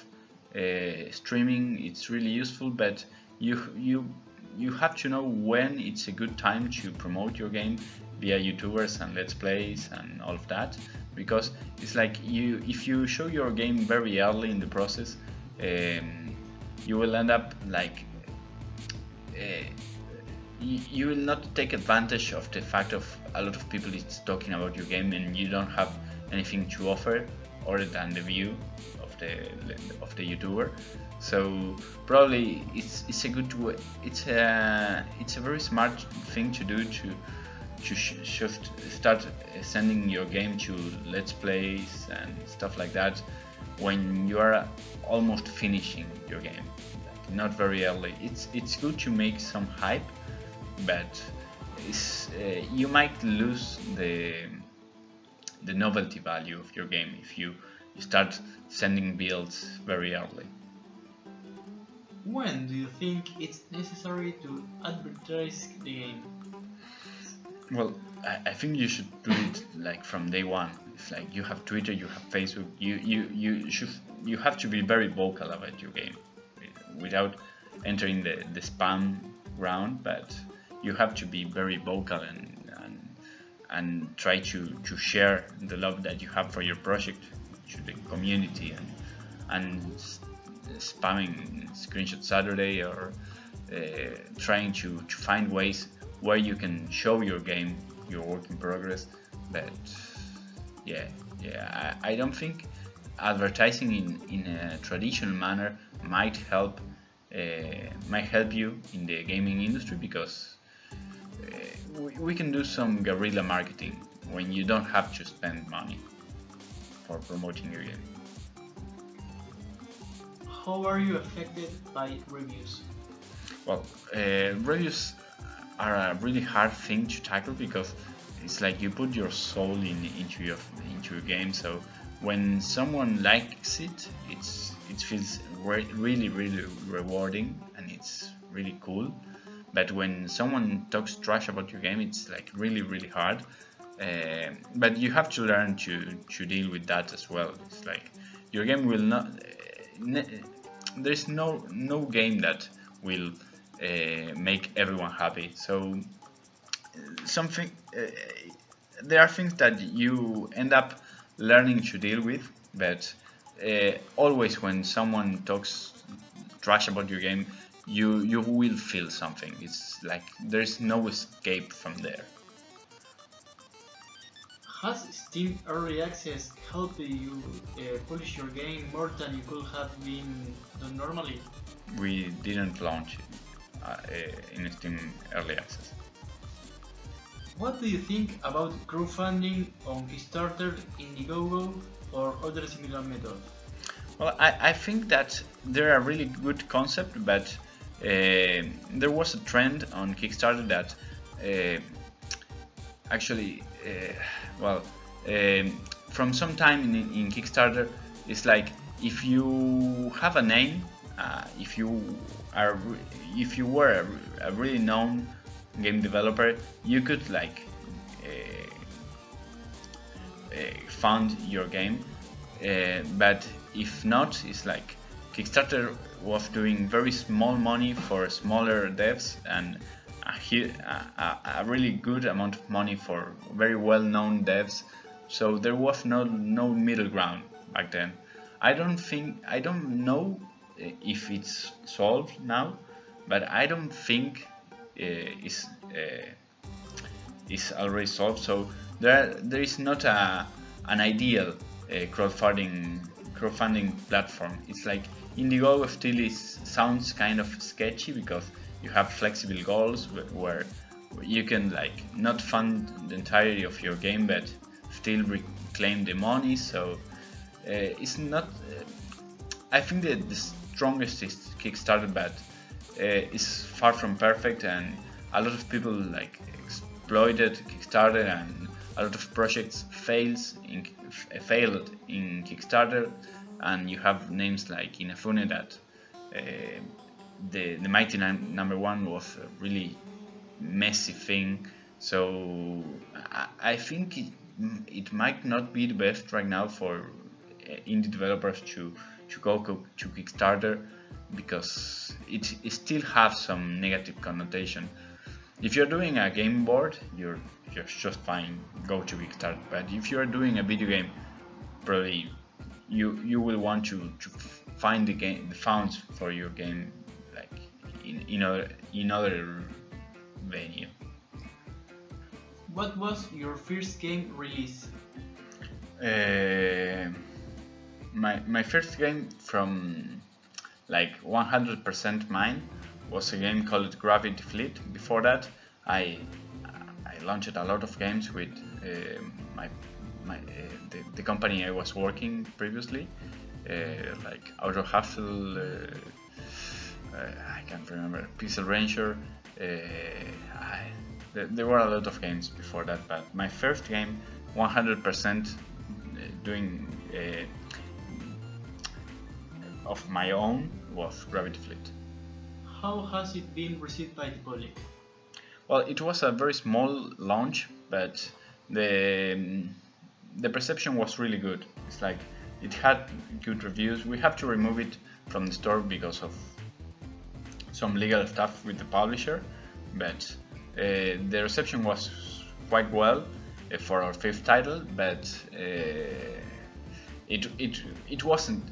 uh, streaming it's really useful, but you you you have to know when it's a good time to promote your game via YouTubers and Let's Plays and all of that, because it's like you if you show your game very early in the process, um, you will end up like. Uh, you will not take advantage of the fact of a lot of people is talking about your game and you don't have anything to offer other than the view of the of the YouTuber. So probably it's it's a good way, it's a it's a very smart thing to do to to sh- just start sending your game to let's plays and stuff like that when you are almost finishing your game not very early it's it's good to make some hype but uh, you might lose the the novelty value of your game if you, you start sending builds very early when do you think it's necessary to advertise the game well, I, I think you should do it like from day one. It's like you have Twitter, you have Facebook. You you you should you have to be very vocal about your game, without entering the the spam ground. But you have to be very vocal and and, and try to to share the love that you have for your project to the community and and spamming screenshot Saturday or uh, trying to, to find ways where you can show your game, your work in progress. But yeah, yeah, I, I don't think advertising in, in a traditional manner might help uh, might help you in the gaming industry because uh, we, we can do some guerrilla marketing when you don't have to spend money for promoting your game. How are you affected by reviews? Well, uh, reviews are a really hard thing to tackle because it's like you put your soul in into your into your game. So when someone likes it, it's it feels re really really rewarding and it's really cool. But when someone talks trash about your game, it's like really really hard. Uh, but you have to learn to to deal with that as well. It's like your game will not. Uh, there's no no game that will uh, make everyone happy. So something uh, there are things that you end up learning to deal with, but uh, always when someone talks trash about your game, you you will feel something. It's like there's no escape from there. Has Steam Early Access helped you uh, polish your game more than you could have been done normally? We didn't launch it uh, in Steam Early Access. What do you think about crowdfunding on Kickstarter, Indiegogo, or other similar methods? Well, I, I think that they're a really good concept, but uh, there was a trend on Kickstarter that uh, actually, uh, well, um, from some time in, in Kickstarter, it's like if you have a name, uh, if you are if you were a, a, really known game developer, you could like uh, fund your game. Uh, but if not, it's like Kickstarter was doing very small money for smaller devs and a, a, a really good amount of money for very well-known devs. So there was no no middle ground back then. I don't think I don't know if it's solved now, but I don't think uh, it's uh, is already solved. So there there is not a an ideal uh, crowdfunding crowdfunding platform. It's like Indiegogo still is sounds kind of sketchy because you have flexible goals where you can like not fund the entirety of your game but still reclaim the money so uh, it's not uh, I think that the strongest is Kickstarter but uh, is far from perfect and a lot of people like exploited Kickstarter and a lot of projects fails in, failed in Kickstarter and you have names like Inafune that uh, the, the Mighty Number One was a really messy thing so I, I think it, it might not be the best right now for uh, indie developers to, to go to Kickstarter because it, it still has some negative connotation. If you're doing a game board, you're you're just fine. Go to Kickstarter. But if you're doing a video game, probably you you will want to, to find the game the funds for your game like in in other in other venue. What was your first game release? Uh, my my first game from like 100% mine was a game called Gravity Fleet. Before that, I I launched a lot of games with uh, my my uh, the, the company I was working previously, uh, like Auto Hustle. Uh, I can't remember Pixel Ranger. I, there, there were a lot of games before that, but my first game, 100% doing of my own was Gravity Fleet. How has it been received by the public? Well, it was a very small launch, but the the perception was really good. It's like it had good reviews. We have to remove it from the store because of some legal stuff with the publisher, but uh, the reception was quite well uh, for our fifth title. But uh, it it it wasn't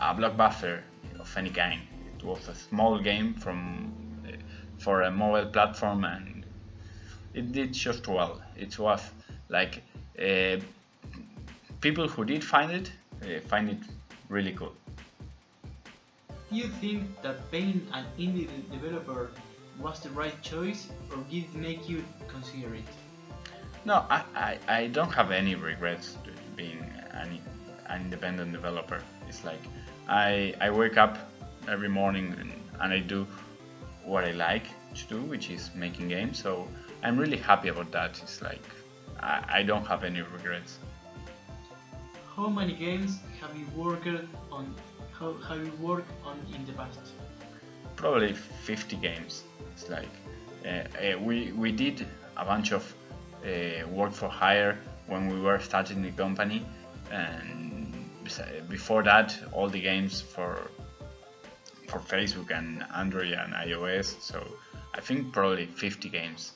a blockbuster of any kind. It was a small game from uh, for a mobile platform, and it did just well. It was like uh, people who did find it uh, find it really cool. Do you think that being an indie developer was the right choice or did it make you consider it? No, I, I, I don't have any regrets being an, an independent developer. It's like I, I wake up every morning and, and I do what I like to do, which is making games. So I'm really happy about that. It's like I, I don't have any regrets. How many games have you worked on? How have you worked on in the past? Probably 50 games. It's like uh, uh, we we did a bunch of uh, work for hire when we were starting the company, and before that, all the games for for Facebook and Android and iOS. So I think probably 50 games.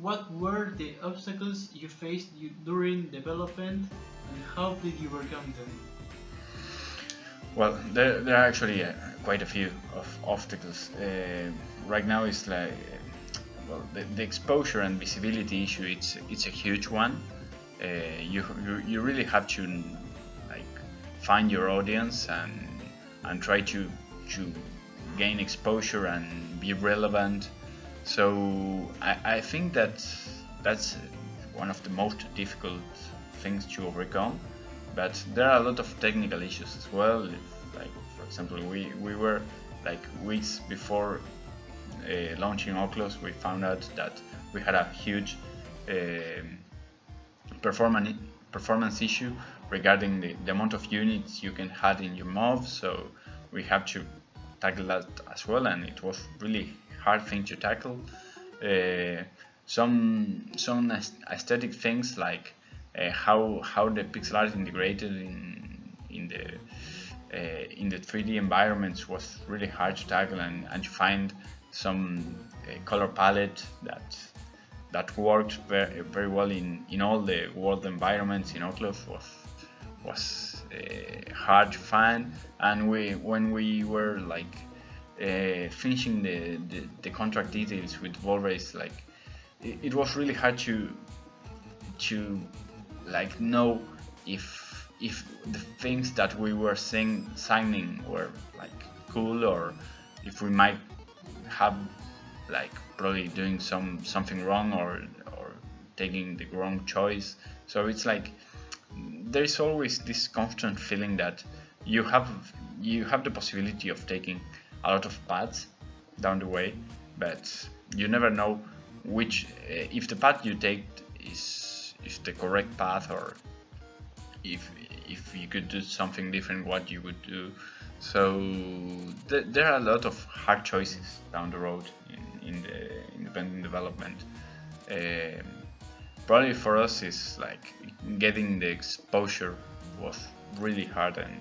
What were the obstacles you faced during development and how did you overcome them? Well, there, there are actually uh, quite a few of obstacles. Uh, right now it's like, well, the, the, exposure and visibility issue, it's, it's a huge one. Uh, you, you, you really have to find your audience and, and try to, to gain exposure and be relevant so I, I think that that's one of the most difficult things to overcome. But there are a lot of technical issues as well. Like for example, we, we were like weeks before uh, launching Okhlos, we found out that we had a huge uh, performance performance issue regarding the, the amount of units you can have in your mob. So we have to tackle that as well, and it was really hard thing to tackle. Uh, some some aesthetic things like uh, how how the pixel art integrated in in the uh, in the 3D environments was really hard to tackle and, and to find some uh, color palette that that worked very, very well in, in all the world environments in Okhlos was was uh, hard to find and we when we were like uh, finishing the, the, the, contract details with Volrace, like it, it, was really hard to to like know if if the things that we were saying, signing were like cool or if we might have like probably doing some something wrong or or taking the wrong choice. So it's like there's always this constant feeling that you have you have the possibility of taking a lot of paths down the way, but you never know which uh, if the path you take is is the correct path or if if you could do something different what you would do. So th there are a lot of hard choices down the road in, in the independent development. Um, probably for us is like getting the exposure was really hard and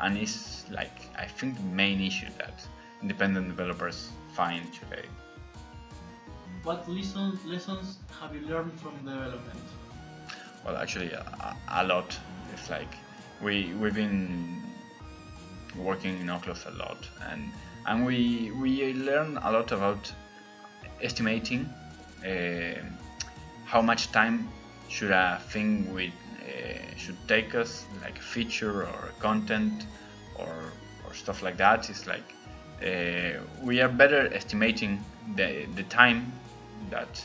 and it's like I think the main issue that independent developers find today. What lessons, lessons have you learned from development? Well, actually, a, a lot. It's like we we've been working in Okhlos a lot, and and we we learn a lot about estimating uh, how much time should a thing with uh, should take us, like a feature or content or or stuff like that. It's like uh, we are better estimating the, the time that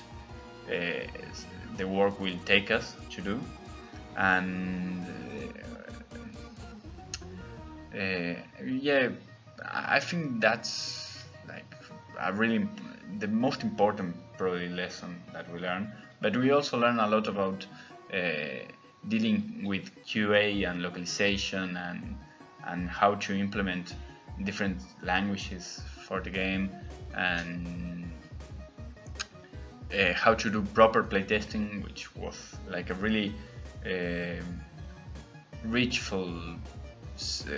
uh, the work will take us to do and uh, uh, yeah I think that's like a really the most important probably lesson that we learn but we also learn a lot about uh, dealing with QA and localization and and how to implement different languages for the game and uh, how to do proper playtesting, which was like a really uh, richful uh,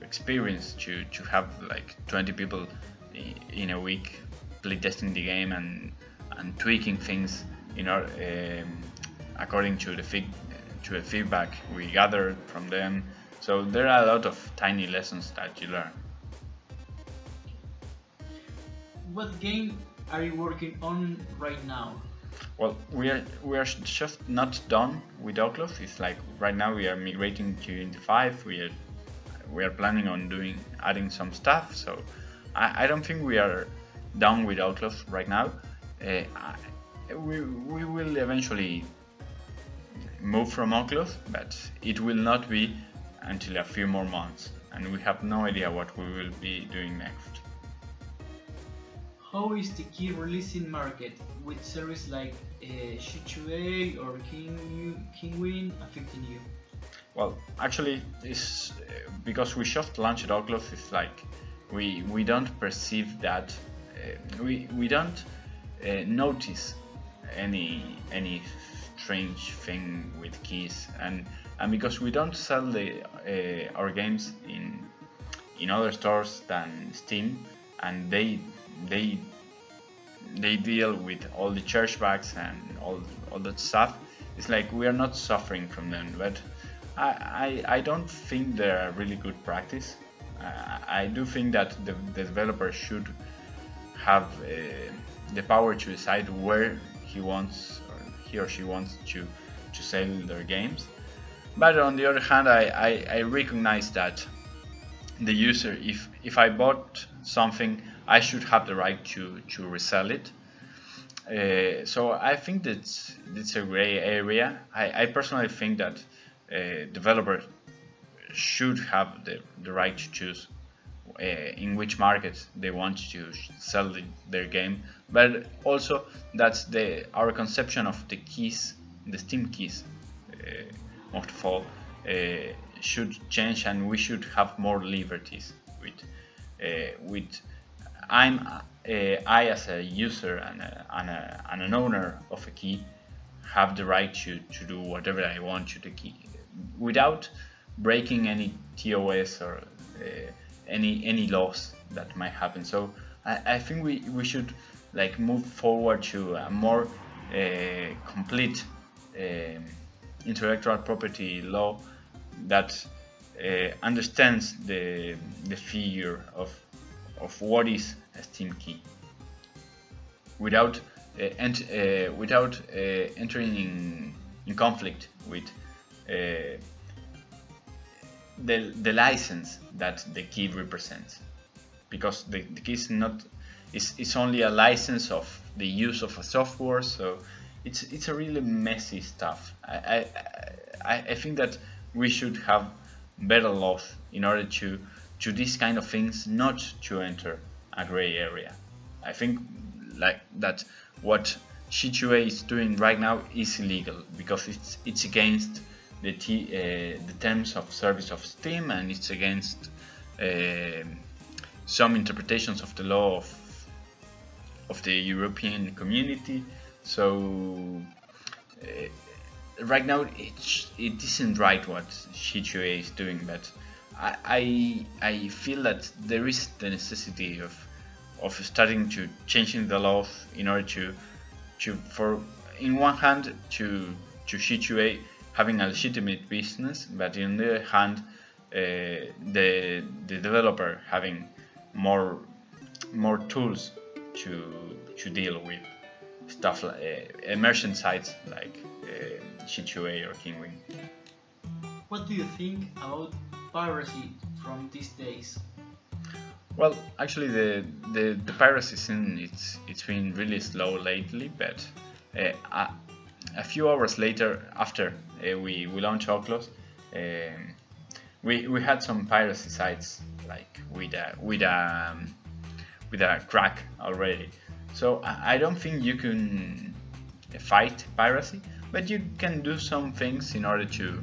experience to, to have like 20 people in a week playtesting the game and and tweaking things in our um, according to the feed, to the feedback we gathered from them. So there are a lot of tiny lessons that you learn. What game are you working on right now? Well, we are we are just not done with Okhlos. It's like right now we are migrating to Unity 5. We are we are planning on doing adding some stuff. So I, I don't think we are done with Okhlos right now. Uh, we we will eventually move from Okhlos, but it will not be until a few more months, and we have no idea what we will be doing next. How is the key releasing market with services like uh, G2A or King, Kinguin affecting you? Well, actually, it's uh, because we just launched Okhlos. It's like we we don't perceive that uh, we we don't uh, notice any any strange thing with keys. And and because we don't sell the uh, our games in in other stores than Steam and they they they deal with all the chargebacks and all all that stuff it's like we are not suffering from them. But I, I, I don't think they're a really good practice. Uh, I do think that the, the developer should have uh, the power to decide where he wants or he or she wants to to sell their games. But on the other hand I, I, I recognize that the user if if I bought something I should have the right to to resell it. Uh, so I think that's that's a gray area. I, I personally think that uh, developers should have the, the right to choose uh, in which market they want to sell the, their game but also that's the our conception of the keys the steam keys uh, most of all uh, should change and we should have more liberties with uh, with I'm uh, I as a user and, a, and, a, and, an owner of a key have the right to, to do whatever I want to the key without breaking any TOS or uh, any any laws that might happen. So I, I think we, we should like move forward to a more uh, complete uh, intellectual property law that uh, understands the the figure of of what is a Steam key without uh, ent uh, without uh, entering in, in conflict with the the license that the key represents. Because the, the key is not is, is only a license of the use of a software so it's it's a really messy stuff. I, I, I think that we should have better laws in order to to these kind of things not to enter a gray area. I think like that what G2A is doing right now is illegal because it's it's against the, t, uh, the terms of service of Steam and it's against uh, some interpretations of the law of, of the European community. So uh, right now it, it isn't right what G2A is doing, but I, I, I feel that there is the necessity of of starting to changing the laws in order to to for in one hand to to G2A having a legitimate business, but in the other hand, uh, the the developer having more more tools to to deal with stuff like uh, immersion sites like uh, G2A or Kinguin. What do you think about piracy from these days? Well, actually, the, the, the piracy scene it's it's been really slow lately, but uh, a, a, few hours later, after uh, we we launched Okhlos, um, we we had some piracy sites like with a with a um, with a crack already. So I, don't think you can fight piracy, but you can do some things in order to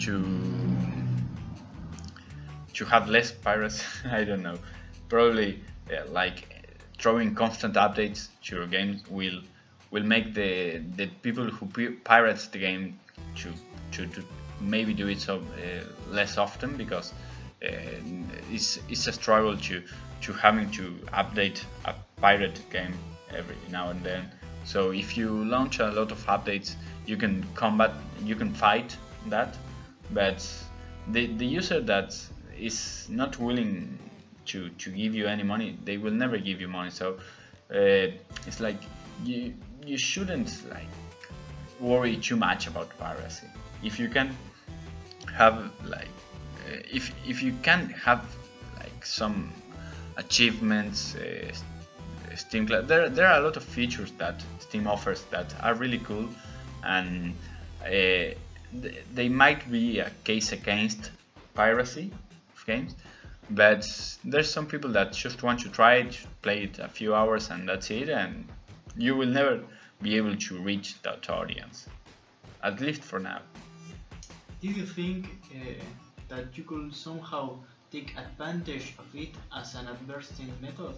to to have less pirates. I don't know. Probably like throwing constant updates to your game will will make the the people who pirates the game to to, to maybe do it so uh, less often because uh, it's it's a struggle to to having to update a pirate game every now and then. So if you launch a lot of updates, you can combat, you can fight that, but the the user that is not willing to to give you any money, they will never give you money. So uh, it's like you you shouldn't like worry too much about piracy. If you can have like uh, if if you can have like some achievements uh, Steam there there are a lot of features that Steam offers that are really cool and uh, they might be a case against piracy of games but there's some people that just want to try it play it a few hours and that's it and you will never be able to reach that audience at least for now. Do you think uh, that you could somehow take advantage of it as an advertising method.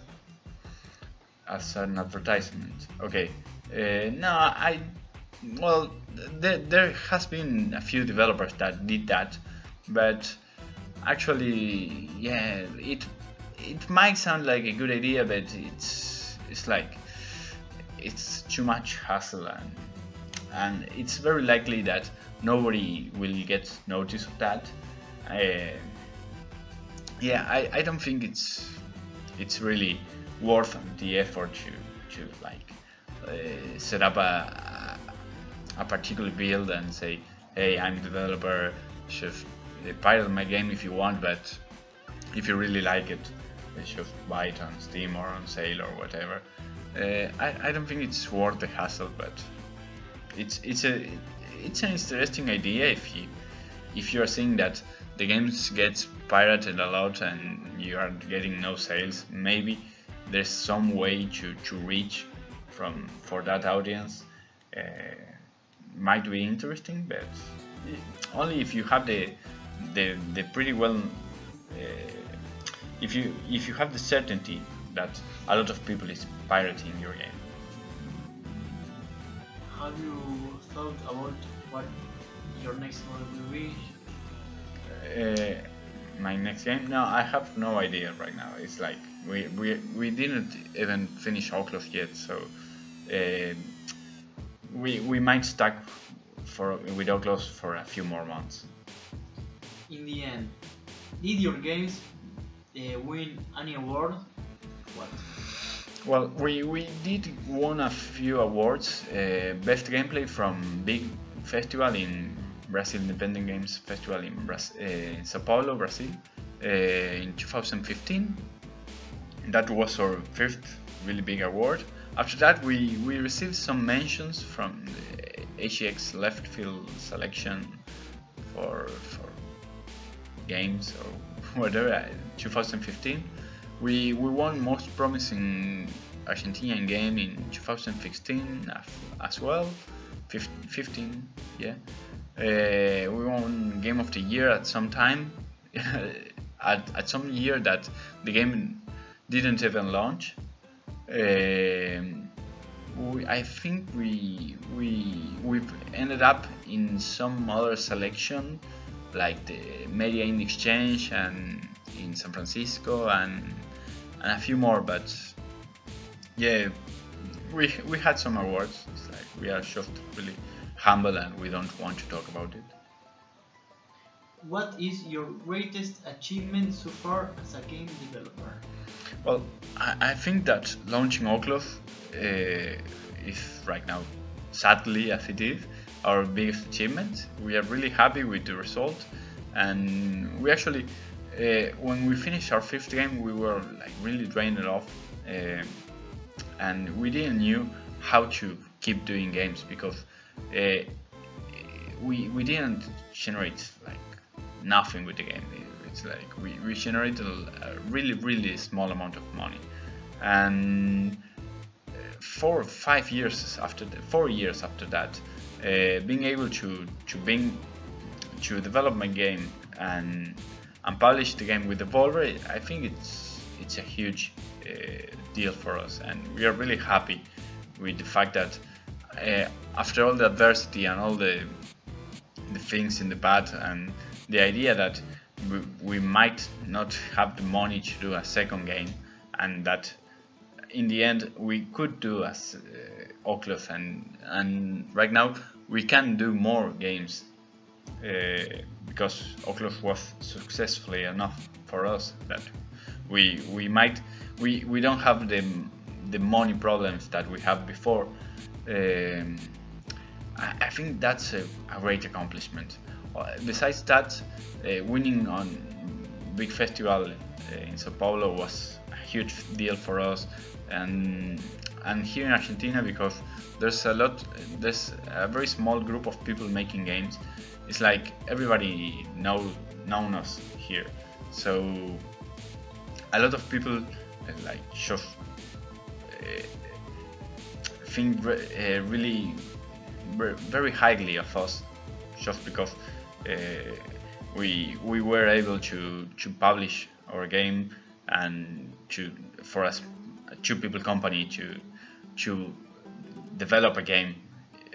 As an advertisement. Okay. Uh, no i well there, there has been a few developers that did that but actually yeah it it might sound like a good idea but it's it's like it's too much hassle and and it's very likely that nobody will get notice of that. Uh, yeah I, I don't think it's it's really worth the effort to to like uh, set up a, a particular build and say hey I'm a developer should pirate my game if you want, but if you really like it, you should buy it on Steam or on sale or whatever. Uh, I, I don't think it's worth the hassle, but it's it's a it's an interesting idea if you if you are seeing that the games gets pirated a lot and you are getting no sales, maybe there's some way to, to reach from for that audience. Uh, might be interesting, but only if you have the the the pretty well uh, if you if you have the certainty that a lot of people is pirating your game. Have you thought about what your next one will be? Uh, my next game? No, I have no idea right now. It's like we we, we didn't even finish Okhlos yet, so uh, we we might stuck for with Okhlos for a few more months in the end, did your games uh, win any award? What? Well, we, we did won a few awards. Uh, best gameplay from big festival in Brazil Independent Games Festival in, Bras uh, in Sao Paulo, Brazil, uh, in 2015. That was our first really big award. After that, we, we received some mentions from the EGX left field selection for, for games or whatever, uh, 2015. We, we won most promising Argentinian game in 2016 as well, 15, yeah. Uh, we won Game of the Year at some time, at, at some year that the game didn't even launch. Uh, we, I think we we we've ended up in some other selection like the Media Indie Exchange and in San Francisco and and a few more. But yeah, we we had some awards. It's like we are shocked really humble and we don't want to talk about it. What is your greatest achievement so far as a game developer? Well, I, I think that launching Okhlos uh, is right now, sadly as it is, our biggest achievement. We are really happy with the result, and we actually uh, when we finished our fifth game, we were like really drained off, uh, and we didn't knew how to keep doing games because we we didn't generate like nothing with the game. It's like we, we generated a really really small amount of money, and uh, four or five years after the, four years after that, uh, being able to to bring to develop my game and and publish the game with Devolver, I think it's it's a huge uh, deal for us, and we are really happy with the fact that uh, after all the adversity and all the the things in the bad and the idea that we, we might not have the money to do a second game and that in the end we could do as uh, and and right now we can do more games uh, because Okhlos was successfully enough for us that we we might we we don't have the the money problems that we have before. Um, I, I think that's a, a great accomplishment. Uh, besides that, uh, winning on big festival uh, in Sao Paulo was a huge deal for us, and and here in Argentina because there's a lot, there's a very small group of people making games. It's like everybody know known us here, so a lot of people uh, like uh, think uh, really very highly of us just because uh, we we were able to to publish our game and to for us a two people company to to develop a game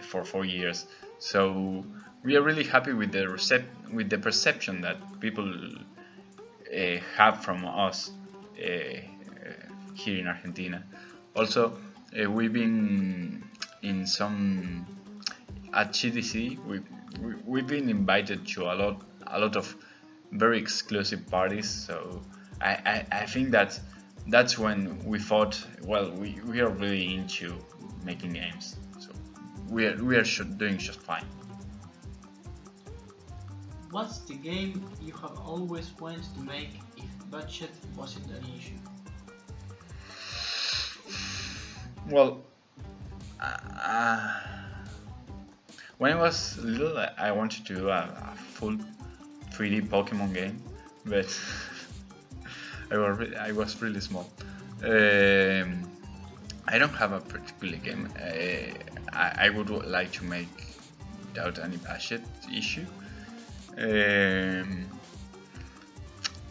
for four years. So we are really happy with the recep with the perception that people uh, have from us uh, here in Argentina. Also uh, we've been in some at GDC we, we we've been invited to a lot a lot of very exclusive parties so I, I, I think that that's when we thought well we, we are really into making games so we are, we are doing just fine What's the game you have always wanted to make if budget wasn't an issue? Well, uh, when I was little, I wanted to do a, a full 3D Pokemon game, but I was I was really small. Um, I don't have a particular game. Uh, I, I would like to make without any budget issue. Um,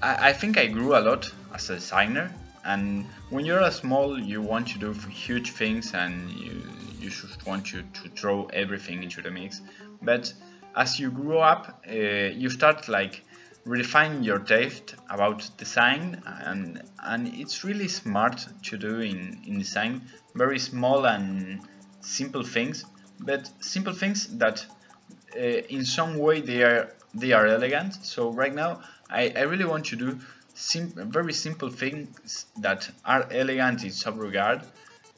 I, I think I grew a lot as a designer and when you're a small you want to do huge things and you, you just want to, to throw everything into the mix. But as you grow up uh, you start like refining your taste about design and and it's really smart to do in, in design. Very small and simple things but simple things that uh, in some way they are they are elegant. So right now I, I really want to do sim very simple things that are elegant in some regard.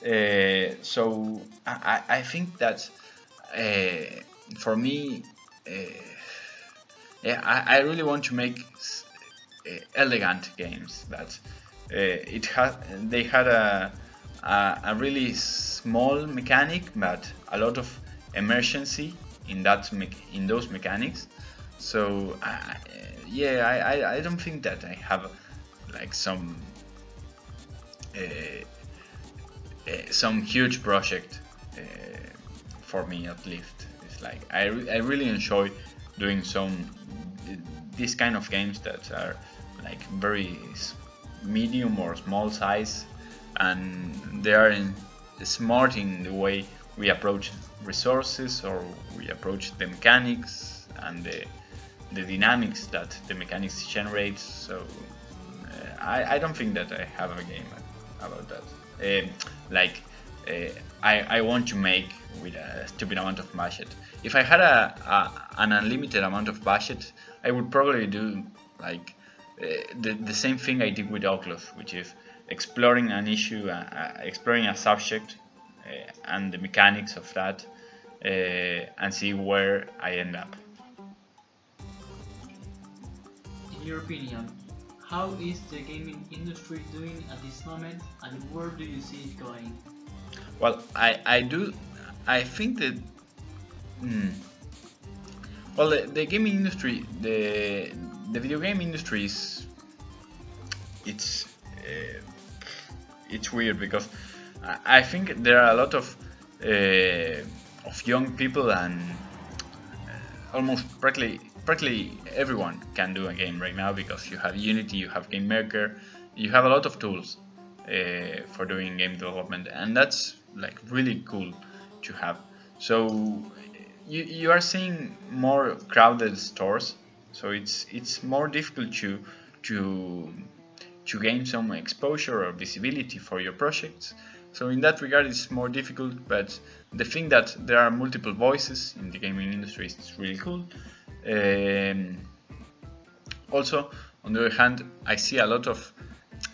Uh, so I, I think that uh, for me, uh, yeah, I, I really want to make uh, elegant games that uh, it had they had a, a, a really small mechanic but a lot of emergency in that in those mechanics so yeah, I, I, I don't think that I have like some uh, uh, some huge project uh, for me at least. It's like I, I really enjoy doing some these kind of games that are like very medium or small size and they are in, smart in the way we approach resources or we approach the mechanics and the the dynamics that the mechanics generate. So uh, I, I don't think that I have a game about that. Uh, like uh, I, I want to make with a stupid amount of budget. If I had a, a an unlimited amount of budget, I would probably do like uh, the, the same thing I did with Okhlos, which is exploring an issue, uh, uh, exploring a subject and the mechanics of that, and see where I end up. Your opinion, how is the gaming industry doing at this moment, and where do you see it going? Well, I, I do, I think that, hmm, well, the, the gaming industry, the the video game industry is, it's, uh, it's weird because I, I think there are a lot of uh, of young people and uh, almost practically practically everyone can do a game right now because you have Unity, you have Game Maker, you have a lot of tools uh, for doing game development, and that's like really cool to have. So you, you are seeing more crowded stores, so it's it's more difficult to to to gain some exposure or visibility for your projects. So in that regard, it's more difficult. But the thing that there are multiple voices in the gaming industry is really cool. Um, also, on the other hand, I see a lot of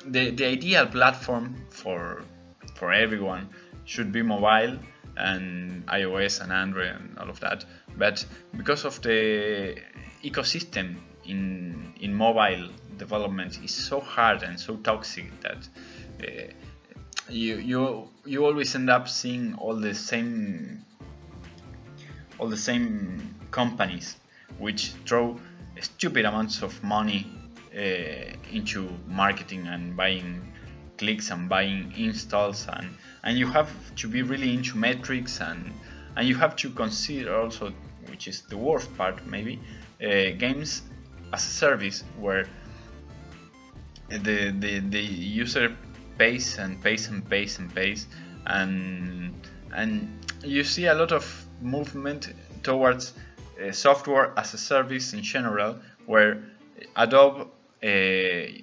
the the ideal platform for for everyone should be mobile and iOS and Android and all of that. But because of the ecosystem in in mobile development is so hard and so toxic that uh, you you you always end up seeing all the same all the same companies which throw stupid amounts of money uh, into marketing and buying clicks and buying installs and and you have to be really into metrics and and you have to consider also which is the worst part maybe uh, games as a service where the, the the user pays and pays and pays and pays and and you see a lot of movement towards software as a service in general where Adobe uh,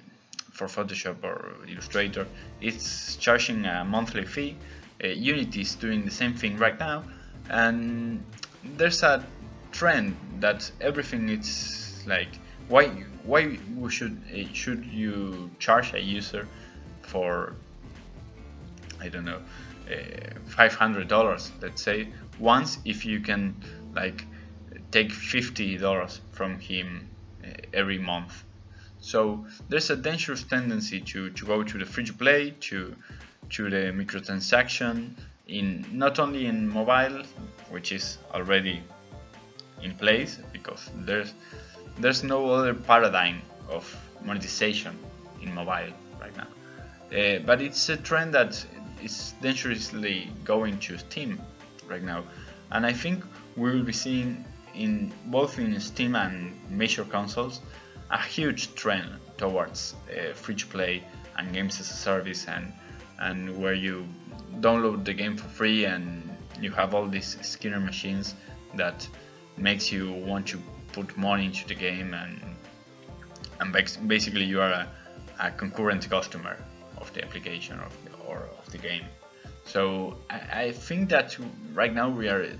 for Photoshop or Illustrator it's charging a monthly fee. Uh, Unity is doing the same thing right now. And there's a trend that everything is like why why should uh, should you charge a user for I don't know uh, five hundred dollars let's say once if you can like take fifty dollars from him uh, every month so there's a dangerous tendency to, to go to the free to play to to the microtransaction in not only in mobile which is already in place because there's there's no other paradigm of monetization in mobile right now. Uh, but it's a trend that is dangerously going to Steam right now, and I think we will be seeing in both in Steam and major consoles a huge trend towards uh, free to play and games as a service and and where you download the game for free and you have all these skinner machines that makes you want to put money into the game and and basically you are a, a concurrent customer of the application of the, or of the game. So I, I, think that right now we are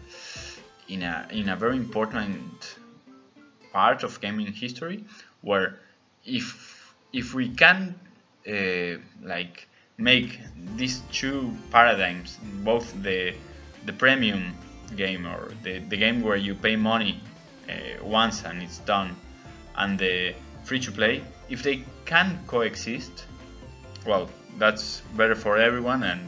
in a in a very important part of gaming history where if if we can uh, like make these two paradigms, both the the premium game or the, the game where you pay money uh, once and it's done and the free to play if they can coexist well that's better for everyone and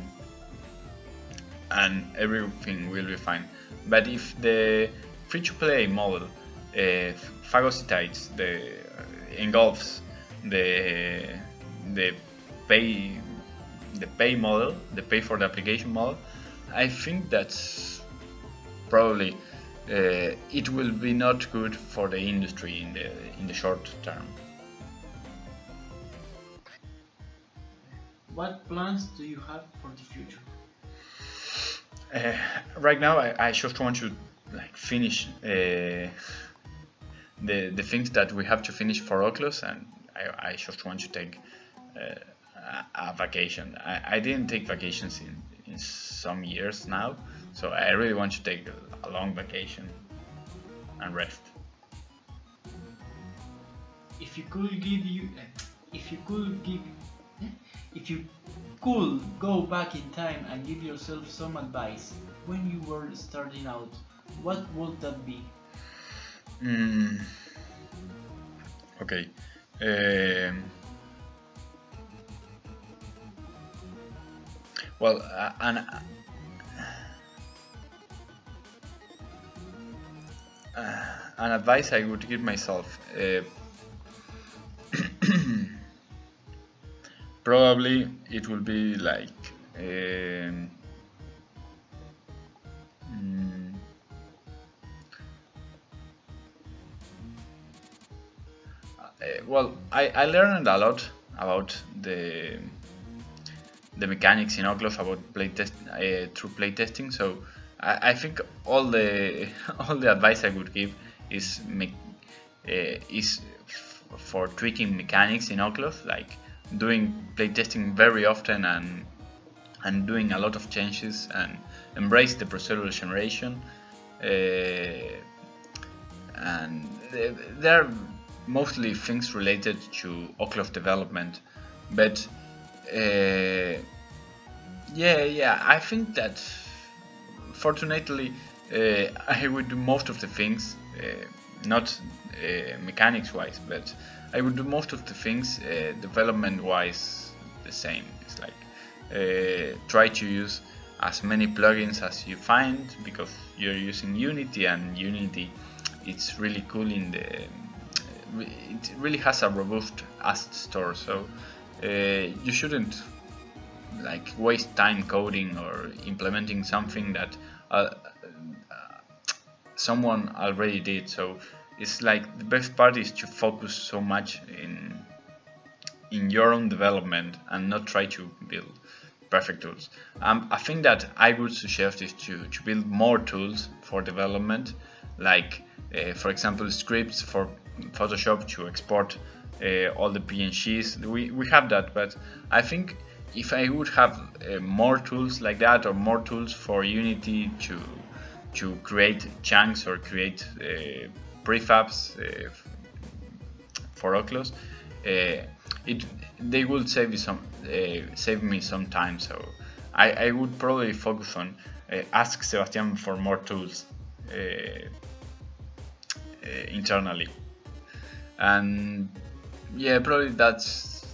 and everything will be fine but if the free to play model uh, phagocytates the uh, engulfs the the pay the pay model the pay for the application model I think that's probably uh, it will be not good for the industry in the in the short term. What plans do you have for the future? Uh, right now, I, I, just want to like finish uh, the the things that we have to finish for Okhlos, and I, I just want to take uh, a, vacation. I, I didn't take vacations in in some years now, so I really want to take a, a long vacation and rest. If you could give you, eh, if you could give, eh, if you could go back in time and give yourself some advice when you were starting out, what would that be? Mm. Okay. Um. well, uh, and. Uh, uh, an advice I would give myself uh, Probably it will be like um, mm, uh, well I, I learned a lot about the the mechanics in Okhlos about play test uh, through play testing. So I, I think all the all the advice I would give is uh, is for tweaking mechanics in Okhlos like doing playtesting very often and and doing a lot of changes and embrace the procedural generation. Uh, and they're mostly things related to Okhlos development but uh, yeah yeah I think that fortunately uh, I would do most of the things uh, not uh, mechanics wise but I would do most of the things uh, development wise the same. It's like uh, try to use as many plugins as you find because you're using Unity and Unity it's really cool in the it really has a robust asset store so uh, you shouldn't like waste time coding or implementing something that uh, someone already did so it's like the best part is to focus so much in in your own development and not try to build perfect tools. Um, I think that I would suggest is to, to build more tools for development, like uh, for example scripts for Photoshop to export uh, all the PNGs. We, we have that, but I think if I would have uh, more tools like that or more tools for Unity to to create chunks or create uh, prefabs uh, for Okhlos, uh, it they will save some uh, save me some time. So I, I would probably focus on ask Sebastian for more tools internally, and yeah, probably that's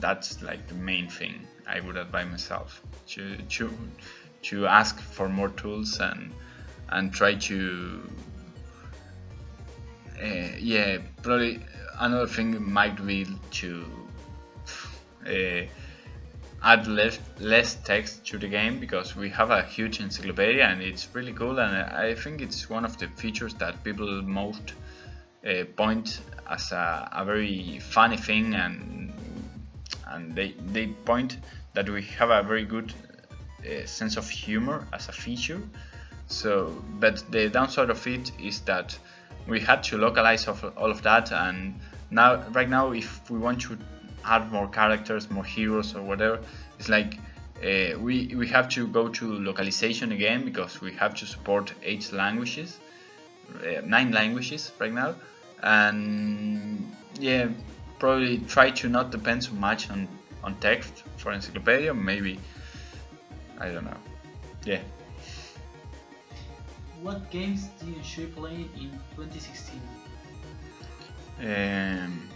that's like the main thing I would advise myself to to to ask for more tools and and try to uh, yeah, probably another thing might be to uh, add less less text to the game because we have a huge encyclopedia and it's really cool and I think it's one of the features that people most uh, point as a, a, very funny thing and and they they point that we have a very good uh, sense of humor as a feature. So but the downside of it is that we had to localize all of that and now right now if we want to add more characters more heroes or whatever it's like uh, we we have to go to localization again because we have to support eight languages uh, nine languages right now. And yeah probably try to not depend so much on on text for encyclopedia maybe i don't know. Yeah what games did you enjoy playing in 2016? Um,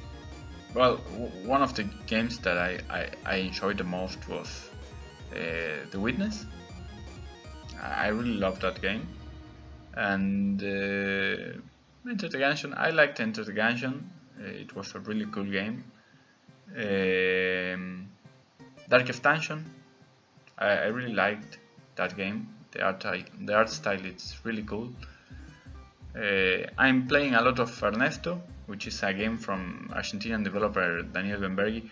well, one of the games that I, I, I enjoyed the most was uh, The Witness. I really loved that game. And uh, Enter the Gungeon, I liked Enter the Gungeon. Uh, it was a really cool game. Um, Darkest Dungeon, I, I really liked that game the art the art style is really cool. Uh, I'm playing a lot of Ernesto, which is a game from Argentinian developer Daniel Benmergui,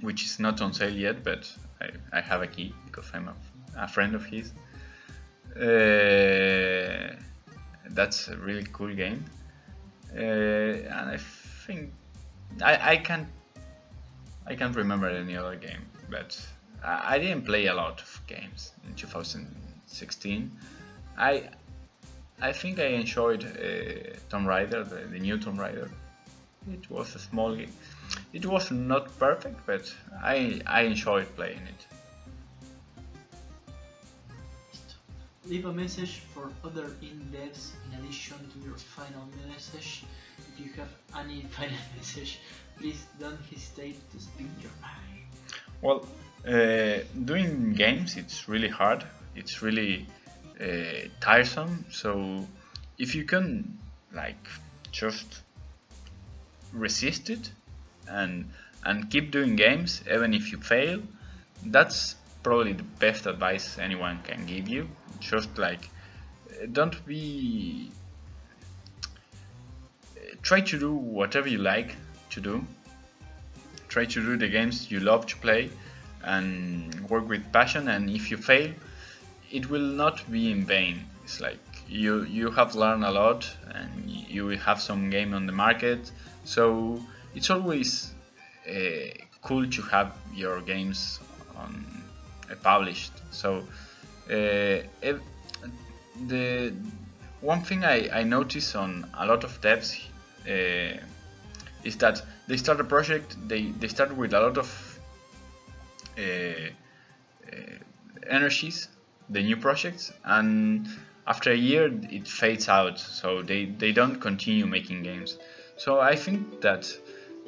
which is not on sale yet, but I, I have a key because I'm a, a friend of his. Uh, that's a really cool game, uh, and I think I, I can't I can't remember any other game, but I, I didn't play a lot of games in 2000. 16. I I think I enjoyed uh, Tomb Raider, the, the, new Tomb Raider. It was a small game. It was not perfect, but I I enjoyed playing it. Leave a message for other in-devs in addition to your final message. If you have any final message, please don't hesitate to speak your mind. Well, Uh, doing games, it's really hard. It's really uh, tiresome. So if you can like just resist it and and keep doing games even if you fail, that's probably the best advice anyone can give you. Just like don't be try to do whatever you like to do. Try to do the games you love to play and work with passion and if you fail it will not be in vain. It's like you you have learned a lot and you will have some game on the market so it's always uh, cool to have your games on uh, published so uh, the one thing I, I notice on a lot of devs uh, is that they start a project they, they start with a lot of uh, uh, energies the new projects and after a year it fades out. So they, they don't continue making games. So I think that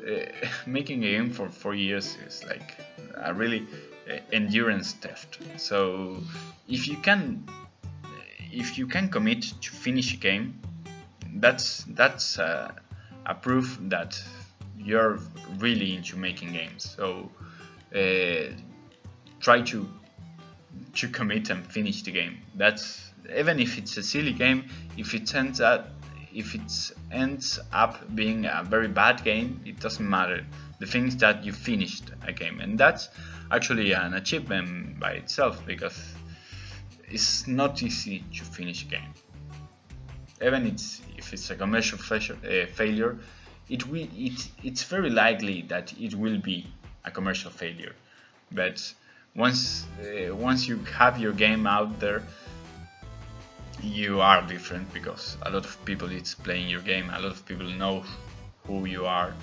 uh, making a game for four years is like a really uh, endurance test so if you can if you can commit to finish a game that's that's uh, a proof that you're really into making games. So uh, try to to commit and finish the game. That's even if it's a silly game, if it ends up if it ends up being a very bad game, it doesn't matter. The thing is that you finished a game, and that's actually an achievement by itself because it's not easy to finish a game. Even it's, if it's a commercial uh, failure, it will, it, it's very likely that it will be a commercial failure. But once uh, once you have your game out there you are different because a lot of people it's playing your game. A lot of people know who you are.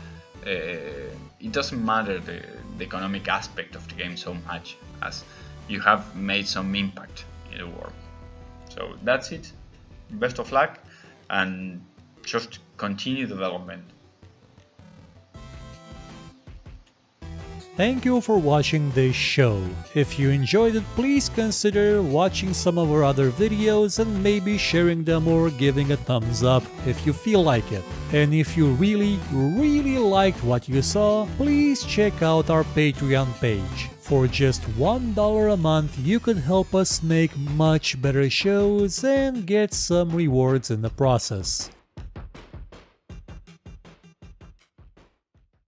Uh, it doesn't matter the, the economic aspect of the game so much as you have made some impact in the world. So that's it. Best of luck and just continue development Thank you for watching this show. If you enjoyed it, please consider watching some of our other videos and maybe sharing them or giving a thumbs up if you feel like it. And if you really, really liked what you saw, please check out our Patreon page. For just $1 a month, you could help us make much better shows and get some rewards in the process.